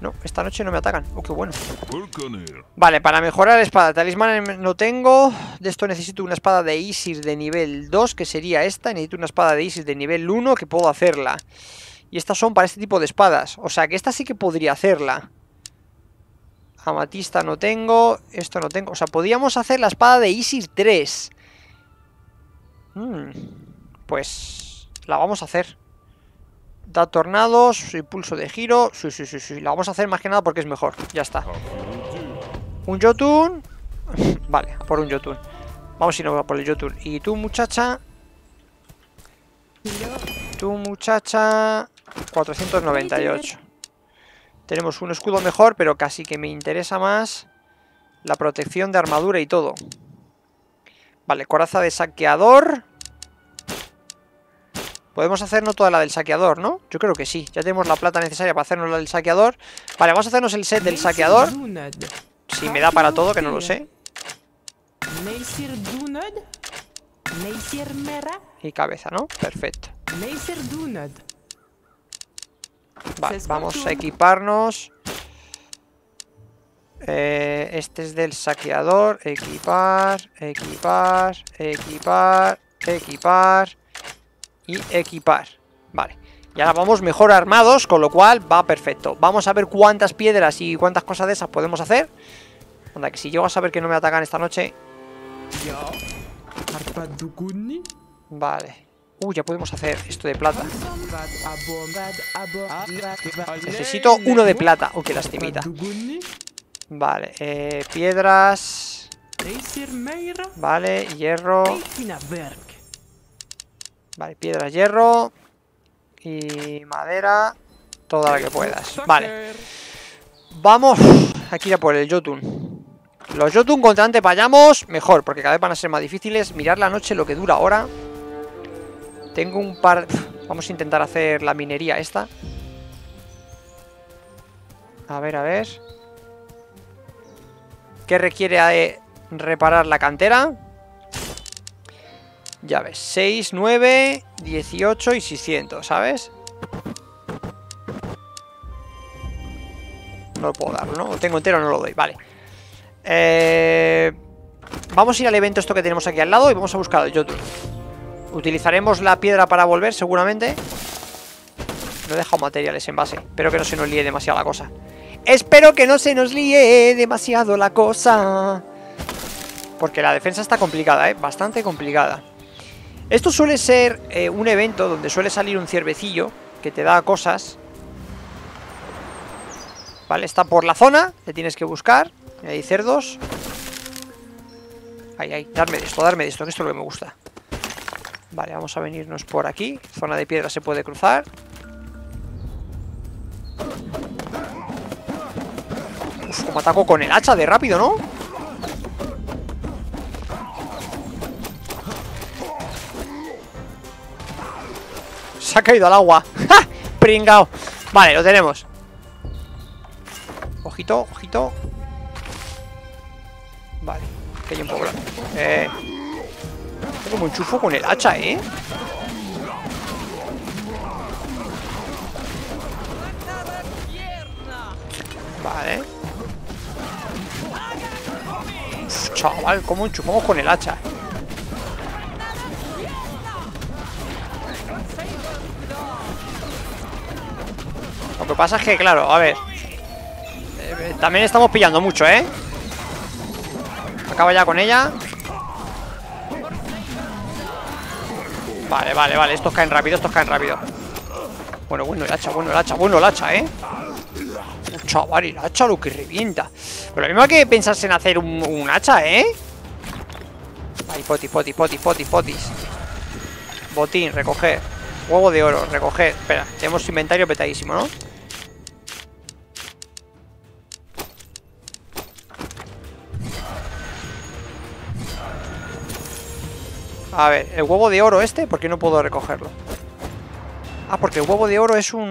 No, esta noche no me atacan. Oh, qué bueno. Vale, para mejorar la espada. Talismán no tengo. De esto necesito una espada de Isis de nivel 2 Que sería esta. Necesito una espada de Isis de nivel 1 Que puedo hacerla. Y estas son para este tipo de espadas. O sea que esta sí que podría hacerla. Amatista no tengo. Esto no tengo. O sea, podríamos hacer la espada de Isis 3 Hmm, pues la vamos a hacer. Da tornados, impulso de giro. La vamos a hacer más que nada porque es mejor. Ya está. Un Jotun. vale, por un Jotun. Vamos a irnos por el Jotun. Y tú, muchacha. Tú, muchacha. 498. Tenemos un escudo mejor, pero casi que me interesa más la protección de armadura y todo. Vale, coraza de saqueador. Podemos hacernos toda la del saqueador, ¿no? Yo creo que sí. Ya tenemos la plata necesaria para hacernos la del saqueador. Vale, vamos a hacernos el set del saqueador. Si me da para todo, que no lo sé. Y cabeza, ¿no? Perfecto. Vale, vamos a equiparnos. Eh, este es del saqueador. Equipar, equipar, equipar, equipar y equipar. Vale. Y ahora vamos mejor armados, con lo cual va perfecto. Vamos a ver cuántas piedras y cuántas cosas de esas podemos hacer. Anda, que si llego a saber que no me atacan esta noche... Vale. Uy, ya podemos hacer esto de plata. Necesito uno de plata. Uy, qué lastimita. Vale, eh, piedras. Vale, hierro. Vale, piedras, hierro. Y madera. Toda la que puedas. Vale. Vamos aquí a por el Jotun. Los Jotun contra antes vayamos, mejor, porque cada vez van a ser más difíciles. Mirar la noche lo que dura ahora. Tengo un par... Vamos a intentar hacer la minería esta. A ver, a ver. ¿Qué requiere reparar la cantera? Ya ves, 6, 9, 18 y 600, ¿sabes? No lo puedo dar, ¿no? Lo tengo entero, no lo doy, vale eh, Vamos a ir al evento esto que tenemos aquí al lado Y vamos a buscar al Jotun Utilizaremos la piedra para volver, seguramente No he dejado materiales en base Espero que no se nos líe demasiado la cosa Espero que no se nos líe demasiado la cosa. Porque la defensa está complicada, ¿eh? Bastante complicada. Esto suele ser eh, un evento donde suele salir un ciervecillo que te da cosas. Vale, está por la zona, le tienes que buscar. Hay cerdos. Ahí, ahí, darme de esto, darme de esto, que esto es lo que me gusta. Vale, vamos a venirnos por aquí. Zona de piedra se puede cruzar. Uf, como ataco con el hacha de rápido, ¿no? Se ha caído al agua. ¡Ja! Pringao. Vale, lo tenemos. Ojito, ojito. Vale, que hay un poco. Eh. Tengo como un chufo con el hacha, ¿eh? Vale. Uf, chaval, como enchufamos con el hacha. Que pasa es que, claro, a ver. eh, también estamos pillando mucho, ¿eh? Acaba ya con ella. Vale, vale, vale. Estos caen rápido, estos caen rápido. Bueno, bueno, el hacha, bueno, el hacha, bueno, el hacha, ¿eh? Chaval, el hacha lo que revienta. Pero lo mismo que pensarse en hacer un, un hacha, ¿eh? Ahí, potis, potis, potis, potis, potis. Botín, recoger. Huevo de oro, recoger. Espera, tenemos inventario petadísimo, ¿no? A ver, el huevo de oro este, ¿por qué no puedo recogerlo? Ah, porque el huevo de oro es un...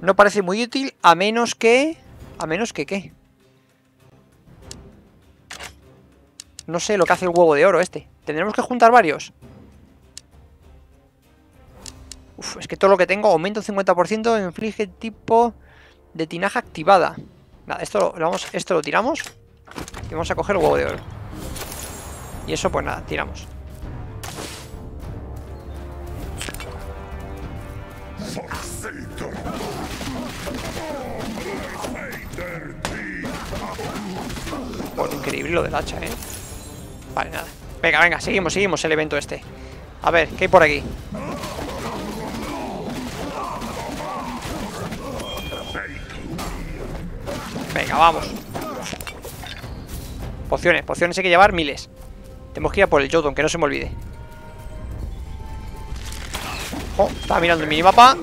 No parece muy útil a menos que... A menos que qué. No sé lo que hace el huevo de oro este. ¿Tendremos que juntar varios? Uf, es que todo lo que tengo aumenta un 50%, inflige tipo de tinaja activada. Nada, esto lo, vamos, esto lo tiramos y vamos a coger el huevo de oro. Y eso pues nada, tiramos. Bueno, increíble lo del hacha, ¿eh? Vale, nada. Venga, venga, seguimos, seguimos el evento este. A ver, ¿qué hay por aquí? Venga, vamos. Pociones, pociones hay que llevar miles. Tenemos que ir a por el Jotun, que no se me olvide. Oh, estaba mirando el minimapa.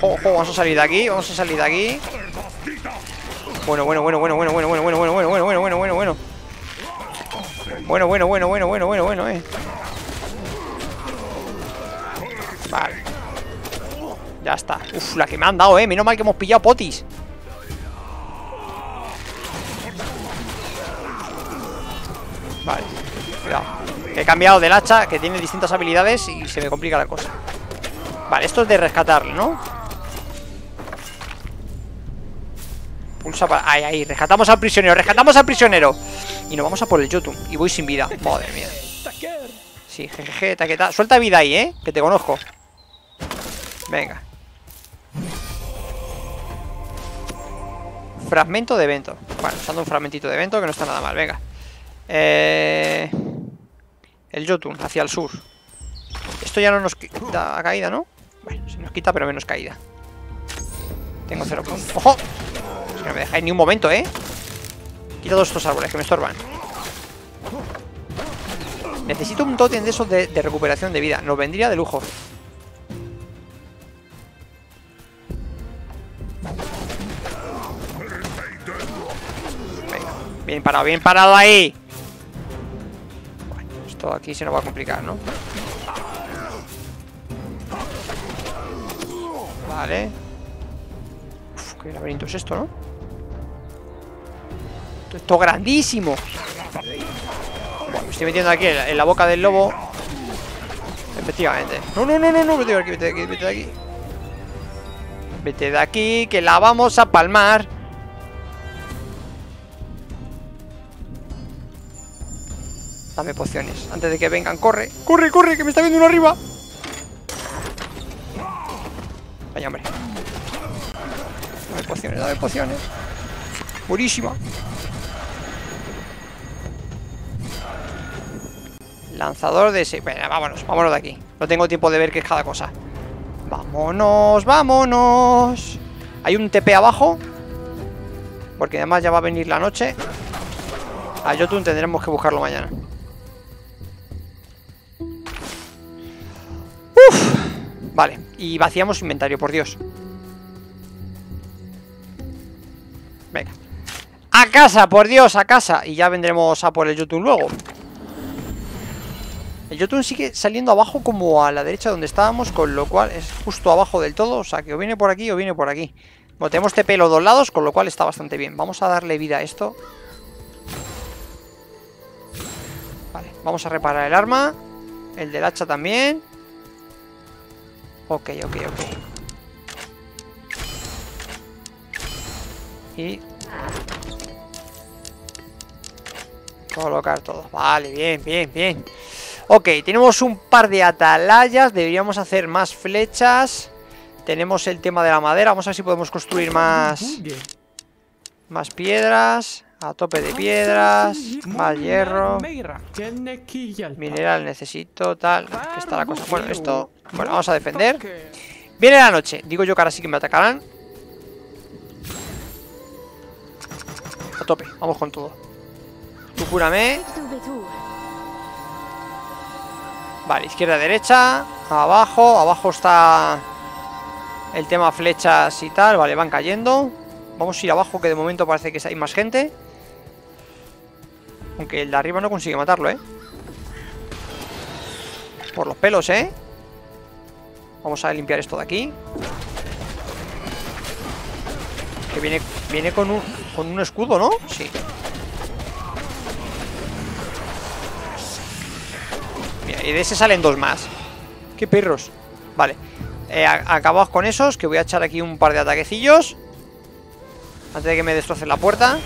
Ojo, ojo, vamos a salir de aquí, vamos a salir de aquí. Bueno, bueno, bueno, bueno, bueno, bueno, bueno, bueno, bueno, bueno, bueno, bueno, bueno, bueno, bueno. Bueno, bueno, bueno, bueno, bueno, bueno, bueno, eh. Vale. Ya está. Uf, la que me han dado, eh. Menos mal que hemos pillado potis. Vale, cuidado. He cambiado del hacha, que tiene distintas habilidades y se me complica la cosa. Vale, esto es de rescatarle, ¿no? Pulsa para... Ahí, ahí, rescatamos al prisionero, rescatamos al prisionero. Y nos vamos a por el Jotun Y voy sin vida, madre mía. Sí, jejeje, taqueta. Suelta vida ahí, ¿eh? Que te conozco. Venga. Fragmento de evento. Bueno, usando un fragmentito de evento que no está nada mal, venga eh... El Jotun, hacia el sur. Esto ya no nos quita caída, ¿no? Bueno, se nos quita pero menos caída. Tengo cero puntos. ¡Ojo! Es que no me dejáis ni un momento, ¿eh? Quita todos estos árboles que me estorban. Necesito un tótem de esos de, de recuperación de vida. Nos vendría de lujo. Venga, bien parado, bien parado ahí aquí se nos va a complicar, ¿no? Vale. Uf, qué laberinto es esto, ¿no? Esto, esto grandísimo. Bueno, me estoy metiendo aquí en la, en la boca del lobo. Efectivamente. No, no, no, no, no, vete de aquí, vete de aquí, vete de aquí. Vete de aquí, que la vamos a palmar Dame pociones. Antes de que vengan, corre. Corre, corre, que me está viendo uno arriba. Vaya, hombre. Dame pociones, dame pociones. Buenísima Lanzador de ese... Venga, vámonos, vámonos de aquí. No tengo tiempo de ver qué es cada cosa. Vámonos, vámonos. Hay un TP abajo. Porque además ya va a venir la noche. A Jotun tendremos que buscarlo mañana Vale, y vaciamos inventario, por Dios Venga A casa, por Dios, a casa Y ya vendremos a por el Jotun luego el Jotun sigue saliendo abajo como a la derecha donde estábamos, con lo cual es justo abajo del todo. O sea, que o viene por aquí o viene por aquí. Bueno, tenemos TP los dos lados, con lo cual está bastante bien. Vamos a darle vida a esto. Vale, vamos a reparar el arma. El del hacha también. Ok, ok, ok. Y... Colocar todo. Vale, bien, bien, bien. Ok, tenemos un par de atalayas. Deberíamos hacer más flechas. Tenemos el tema de la madera. Vamos a ver si podemos construir más... Más piedras. A tope de piedras. Más hierro. Mineral necesito, tal. Aquí está la cosa. Bueno, esto... Bueno, vamos a defender. Viene la noche. Digo yo que ahora sí que me atacarán. A tope. Vamos con todo. Tú cúrame. Vale, izquierda, derecha. Abajo. Abajo está el tema flechas y tal. Vale, van cayendo. Vamos a ir abajo, que de momento parece que hay más gente. Aunque el de arriba no consigue matarlo, ¿eh? Por los pelos, ¿eh? Vamos a limpiar esto de aquí. Que viene, viene con, un, con un escudo, ¿no? Sí. Mira, y de ese salen dos más. ¡Qué perros! Vale. Eh, acabamos con esos, que voy a echar aquí un par de ataquecillos. Antes de que me destrocen la puerta.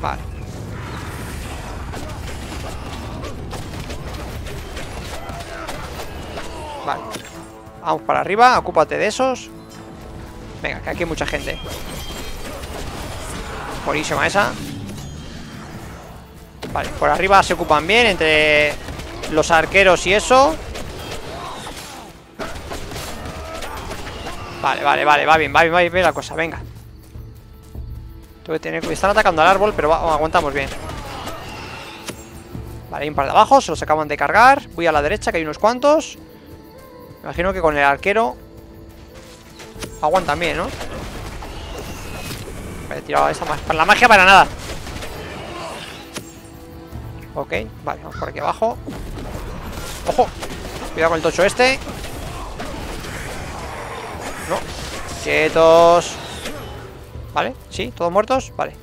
Vale. Vamos para arriba, ocúpate de esos. Venga, que aquí hay mucha gente. Buenísima esa. Vale, por arriba se ocupan bien entre los arqueros y eso. Vale, vale, vale, va bien, va bien, va bien la cosa, venga. Están atacando al árbol, pero aguantamos bien. Vale, hay un par de abajo, se los acaban de cargar. Voy a la derecha, que hay unos cuantos. Imagino que con el arquero aguantan bien, ¿no? He tirado esta más. La magia para nada. Ok, vale, vamos por aquí abajo. ¡Ojo! Cuidado con el tocho este. No. Quietos. ¿Vale? ¿Sí? ¿Todos muertos? Vale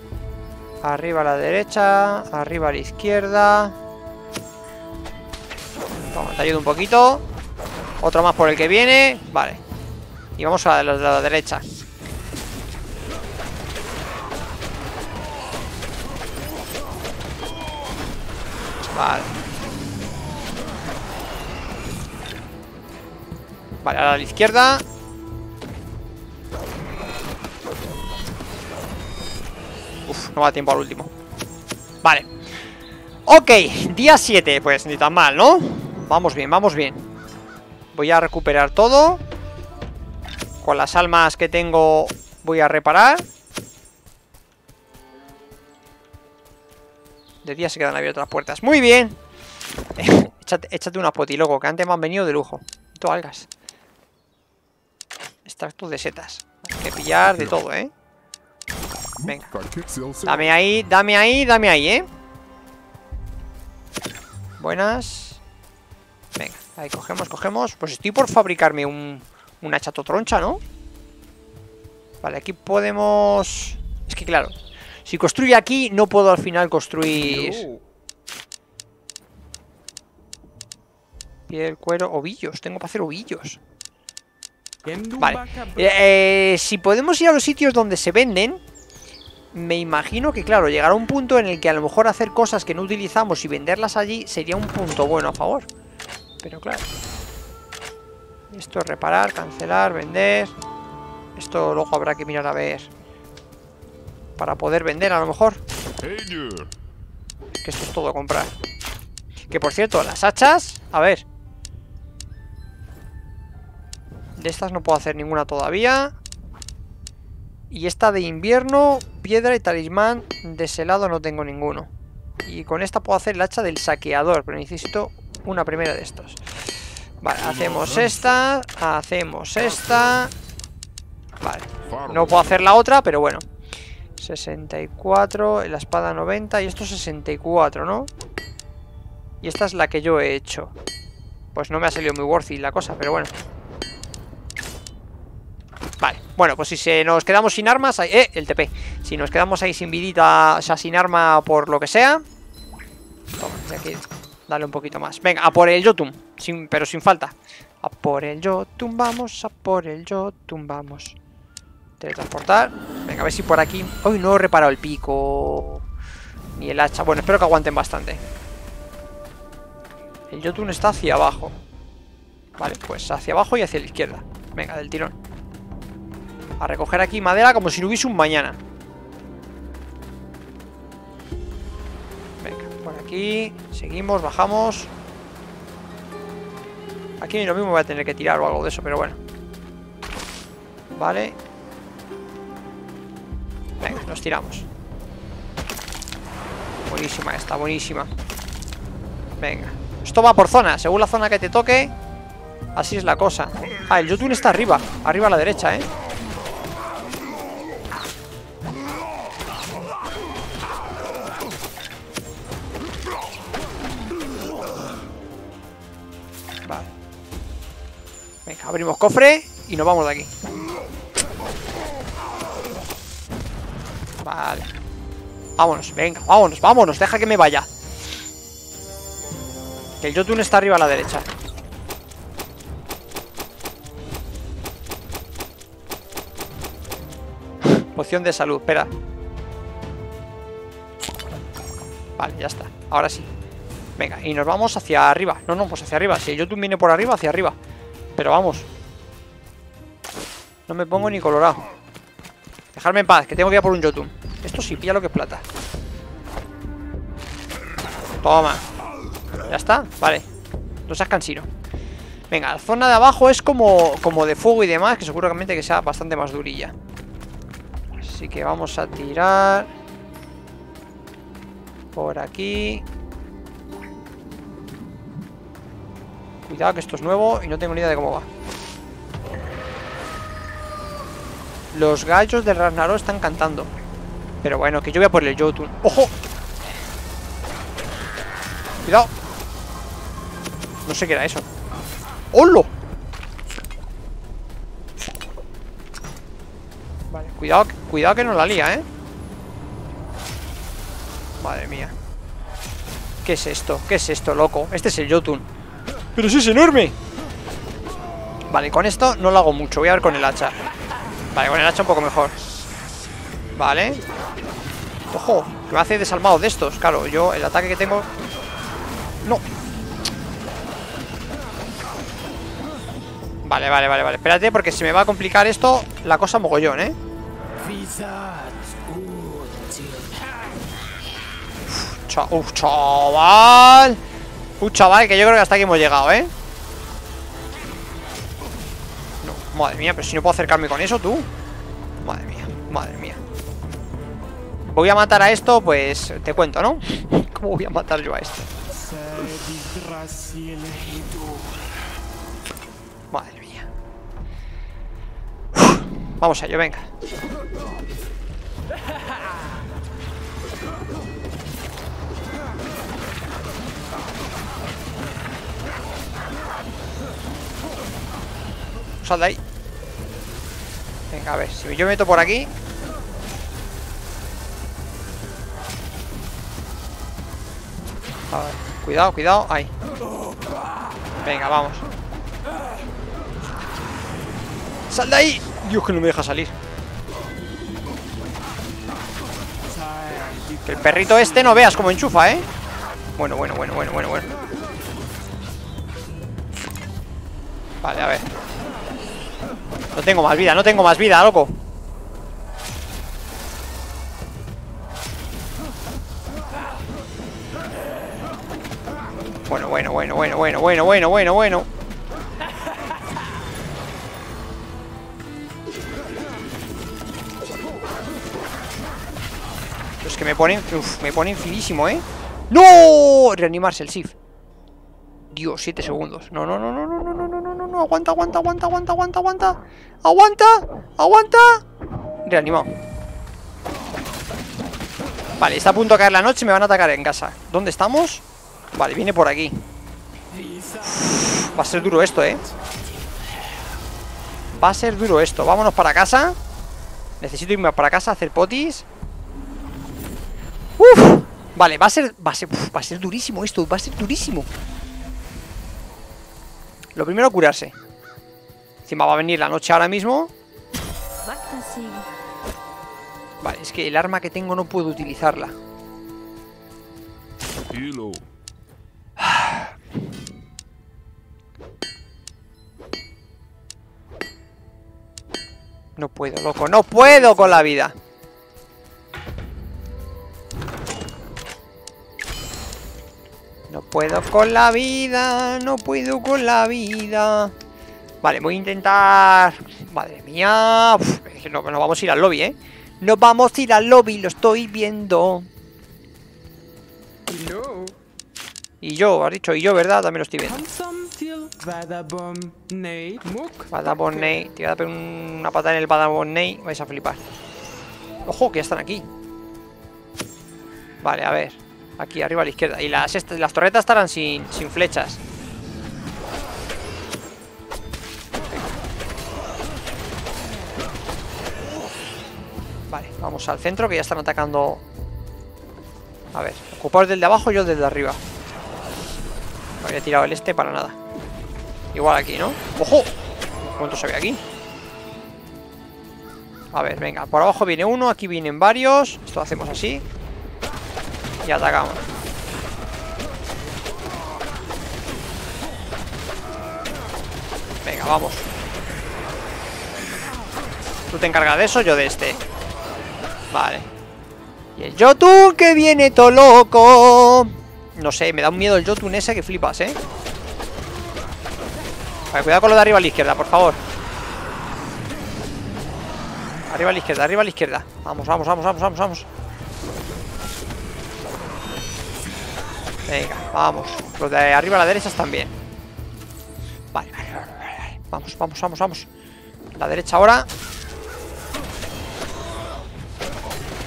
Arriba a la derecha Arriba a la izquierda Vamos, te ayudo un poquito Otro más por el que viene. Vale. Y vamos a la, la derecha. Vale. Vale, a la izquierda. No va tiempo al último. Vale. Ok, día 7, pues ni tan mal, ¿no? Vamos bien, vamos bien Voy a recuperar todo Con las almas que tengo Voy a reparar De día se quedan abiertas las puertas Muy bien échate, échate una poti, loco, que antes me han venido de lujo Esto algas Extractos de setas Hay que pillar de todo, ¿eh? Venga. Dame ahí, dame ahí, dame ahí, ¿eh? Buenas. Venga, ahí cogemos, cogemos. Pues estoy por fabricarme un, una chatotroncha, ¿no? Vale, aquí podemos... Es que claro, si construyo aquí, no puedo al final construir... Piel, cuero, ovillos. Tengo para hacer ovillos. Vale. Eh, si podemos ir a los sitios donde se venden me imagino que, claro, llegará un punto en el que a lo mejor hacer cosas que no utilizamos y venderlas allí sería un punto bueno a favor. Pero claro. Esto es reparar, cancelar, vender. Esto luego habrá que mirar a ver. Para poder vender a lo mejor. Que esto es todo comprar. Que por cierto, las hachas... A ver. De estas no puedo hacer ninguna todavía. Y esta de invierno, piedra y talismán de ese lado no tengo ninguno. Y con esta puedo hacer el hacha del saqueador, pero necesito una primera de estos. Vale, hacemos esta, hacemos esta. Vale, no puedo hacer la otra, pero bueno. 64, la espada 90 y esto 64, ¿no? Y esta es la que yo he hecho. Pues no me ha salido muy worthy la cosa, pero bueno. Vale, bueno, pues si se nos quedamos sin armas Eh, el TP Si nos quedamos ahí sin vidita, o sea, sin arma por lo que sea Toma, aquí Dale un poquito más. Venga, a por el Jotun. Sin, pero sin falta. A por el Jotun vamos, a por el Jotun vamos. Teletransportar. Venga, a ver si por aquí... Hoy no he reparado el pico. Ni el hacha. Bueno, espero que aguanten bastante. El Jotun está hacia abajo. Vale, pues hacia abajo y hacia la izquierda. Venga, del tirón. A recoger aquí madera como si no hubiese un mañana. Aquí. Seguimos, bajamos. Aquí lo mismo voy a tener que tirar o algo de eso, pero bueno. Vale. Venga, nos tiramos. Buenísima esta, buenísima. Venga. Esto va por zona, según la zona que te toque. Así es la cosa. Ah, el Jotun está arriba. Arriba a la derecha, ¿eh? Venga, abrimos cofre y nos vamos de aquí. Vale. Vámonos, venga, vámonos, vámonos. Deja que me vaya. Que el Jotun está arriba a la derecha. Poción de salud, espera. Vale, ya está. Ahora sí. Venga, y nos vamos hacia arriba. No, no, pues hacia arriba. Si el Jotun viene por arriba, hacia arriba. Pero vamos. No me pongo ni colorado. Dejarme en paz, que tengo que ir a por un Jotun. Esto sí, pilla lo que es plata. Toma. ¿Ya está? Vale. No seas cansino. Venga, la zona de abajo es como, como de fuego y demás, que seguramente que sea bastante más durilla. Así que vamos a tirar por aquí. Cuidado que esto es nuevo y no tengo ni idea de cómo va. Los gallos de Ragnarok están cantando. Pero bueno, que yo voy a por el Jotun. ¡Ojo! Cuidado. No sé qué era eso. ¡Holo! Vale, cuidado, cuidado que no la lía, ¿eh? Madre mía. ¿Qué es esto? ¿Qué es esto, loco? Este es el Jotun. ¡Pero sí es enorme! Vale, con esto no lo hago mucho. Voy a ver con el hacha. Vale, con el hacha un poco mejor. Vale. Ojo, que me hace desalmado de estos. Claro, yo el ataque que tengo... No. Vale, vale, vale, vale. Espérate, porque se me va a complicar esto la cosa mogollón, ¿eh? Uf, chaval. Chaval, que yo creo que hasta aquí hemos llegado, ¿eh? No, madre mía, pero si no puedo acercarme con eso, tú. Madre mía, madre mía. Voy a matar a esto, pues te cuento, ¿no? ¿Cómo voy a matar yo a esto? Madre mía. Vamos a ello, venga. Sal de ahí. Venga, a ver, si yo me meto por aquí. A ver, cuidado, cuidado, ahí. Venga, vamos. ¡Sal de ahí! Dios, que no me deja salir. Que el perrito este no veas cómo enchufa, ¿eh? Bueno, bueno, bueno, bueno, bueno, bueno. Vale, a ver. No tengo más vida, no tengo más vida, loco. Bueno, bueno, bueno, bueno, bueno, bueno, bueno, bueno, bueno. Es que me ponen, me ponen finísimo, ¿eh? ¡No! Reanimarse el Sif. Dios, 7 segundos. No, no, no, no, no, no, Aguanta, aguanta, aguanta, aguanta, aguanta, aguanta. Aguanta, aguanta. Reanimado. Vale, está a punto de caer la noche y me van a atacar en casa. ¿Dónde estamos? Vale, viene por aquí. Va a ser duro esto, ¿eh? Va a ser duro esto. Vámonos para casa. Necesito irme para casa a hacer potis. Uf. Vale, va a ser... Va a ser, va a ser durísimo esto, va a ser durísimo. Lo primero, curarse. Encima va a venir la noche ahora mismo. Vale, es que el arma que tengo no puedo utilizarla. No puedo, loco, no puedo con la vida. No puedo con la vida, no puedo con la vida. Vale, voy a intentar... Madre mía... Uf, es que no, no vamos a ir al lobby, ¿eh? Nos vamos a ir al lobby, lo estoy viendo. Hello. Y yo, has dicho, y yo, ¿verdad? También lo estoy viendo. Mook. Badabonney. Te voy a dar una patada en el Badabonney. Vais a flipar. Ojo, que ya están aquí. Vale, a ver. Aquí, arriba a la izquierda. Y las, las torretas estarán sin, flechas. Vale, vamos al centro que ya están atacando. A ver, ocupaos del de abajo yo del de arriba. Me había tirado el este para nada. Igual aquí, ¿no? ¡Ojo! ¿Cuánto se ve aquí? A ver, venga, por abajo viene uno, aquí vienen varios. Esto lo hacemos así. Y atacamos. Venga, vamos. Tú te encargas de eso, yo de este. Vale. Y el Jotun que viene todo loco. No sé, me da un miedo el Jotun ese que flipas, ¿eh? Vale, cuidado con lo de arriba a la izquierda, por favor. Arriba a la izquierda, arriba a la izquierda. Vamos, vamos, vamos, vamos, vamos, vamos. Venga, vamos. Los de arriba a la derecha están bien. Vale, vale, vale. Vamos, vamos, vamos, vamos. La derecha ahora.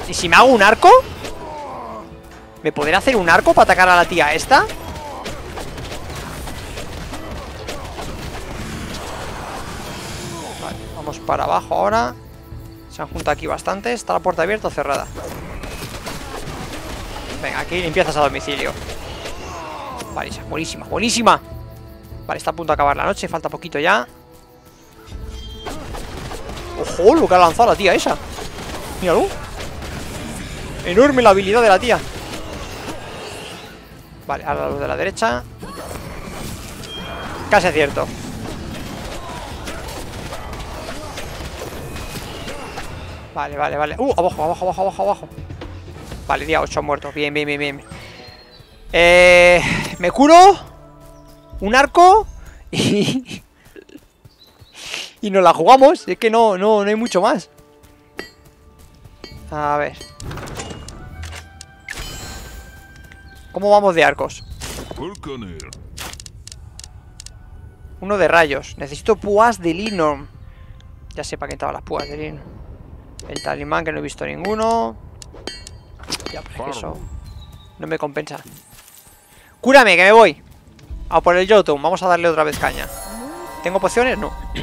¿Y si me hago un arco? ¿Me podré hacer un arco para atacar a la tía esta? Vale, vamos para abajo ahora. Se han juntado aquí bastante. ¿Está la puerta abierta o cerrada? Venga, aquí limpiezas a domicilio. Vale, esa, buenísima, buenísima. Vale, está a punto de acabar la noche. Falta poquito ya. ¡Ojo! Lo que ha lanzado la tía esa. Míralo. Enorme la habilidad de la tía. Vale, ahora los de la derecha. Casi acierto. Vale, vale, vale. Uh, abajo, abajo, abajo, abajo, abajo. Vale, día 8 muertos. Bien, bien, bien, bien. Eh, me curo. Un arco. Y. Y nos la jugamos. Es que no, no, no hay mucho más. A ver. ¿Cómo vamos de arcos? Uno de rayos. Necesito púas de lino. Ya sé para qué estaban las púas de lino. El talimán que no he visto ninguno. Ya, pues es que eso no me compensa. ¡Cúrame, que me voy! A por el Jotun. Vamos a darle otra vez caña. ¿Tengo pociones? No.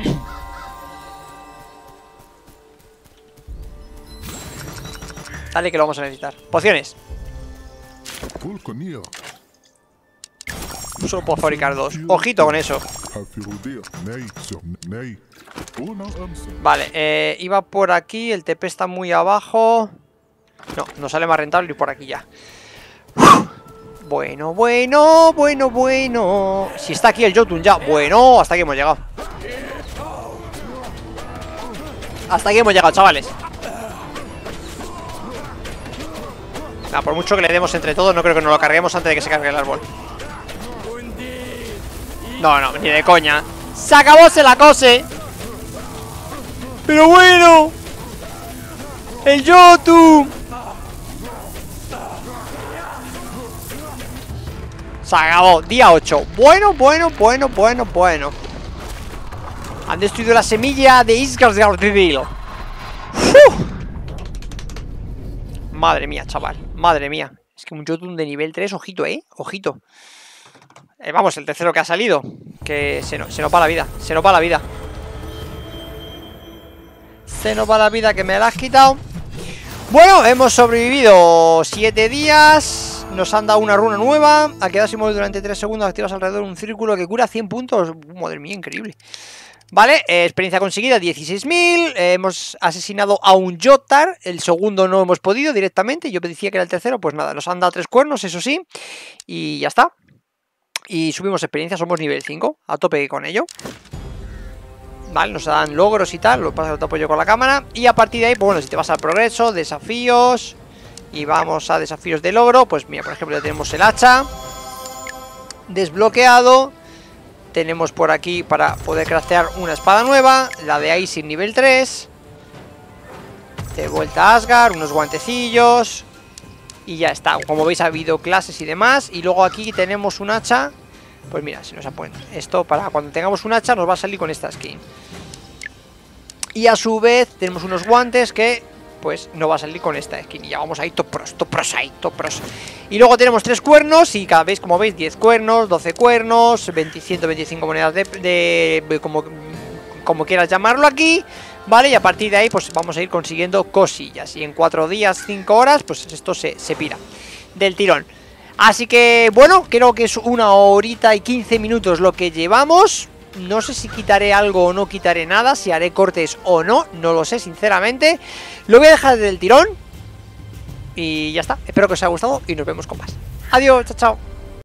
Dale que lo vamos a necesitar. Pociones. Solo puedo fabricar dos. Ojito con eso. Vale, eh, iba por aquí, el TP está muy abajo. No, no sale más rentable ir por aquí ya. Uf. Bueno, bueno, bueno, bueno. Si está aquí el Jotun ya. Bueno, hasta aquí hemos llegado. Hasta aquí hemos llegado, chavales. Nah, por mucho que le demos entre todos, no creo que nos lo carguemos antes de que se cargue el árbol. No, no, ni de coña. ¡Se acabó se la cose! Pero bueno. El Yotu. Se acabó. Día 8. Bueno, bueno, bueno, bueno, bueno. Han destruido la semilla de Isgardil. Madre mía, chaval. Madre mía. Es que un Jotun de nivel 3, ojito, ¿eh? Ojito. Eh, vamos, el tercero que ha salido. Que se, no- se nos va la vida. Se nos va la vida. Se nos va la vida que me la has quitado. Bueno, hemos sobrevivido 7 días. Nos han dado una runa nueva. A quedar inmóvil durante 3 segundos. Activas alrededor de un círculo que cura 100 puntos. Madre mía, increíble. Vale, eh, experiencia conseguida 16.000. eh, hemos asesinado a un Jotar. El segundo no hemos podido directamente. Yo decía que era el tercero. Pues nada, nos han dado tres cuernos, eso sí. Y ya está. Y subimos experiencia, somos nivel 5. A tope con ello. Vale, nos dan logros y tal, lo pasa lo tapo yo con la cámara. Y a partir de ahí, pues bueno, si te vas al progreso, desafíos. Y vamos a desafíos de logro. Pues mira, por ejemplo, ya tenemos el hacha. Desbloqueado. Tenemos por aquí para poder craftear una espada nueva. La de Icing nivel 3. De vuelta a Asgard, unos guantecillos. Y ya está. Como veis ha habido clases y demás. Y luego aquí tenemos un hacha. Pues mira, si nos apunta. Esto para cuando tengamos un hacha nos va a salir con esta skin. Y a su vez tenemos unos guantes que pues no va a salir con esta skin. Y ya vamos ahí top pros, top pros ahí, top pros. Y luego tenemos tres cuernos y cada vez, como veis, 10 cuernos, 12 cuernos, 20, 125 monedas de, de- de- como, como quieras llamarlo aquí. Vale, y a partir de ahí pues vamos a ir consiguiendo cosillas. Y en 4 días, 5 horas, pues esto se, se pira del tirón. Así que, bueno, creo que es una horita y 15 minutos lo que llevamos. No sé si quitaré algo o no quitaré nada, si haré cortes o no, no lo sé, sinceramente. Lo voy a dejar del tirón. Y ya está. Espero que os haya gustado y nos vemos con más. Adiós, chao, chao.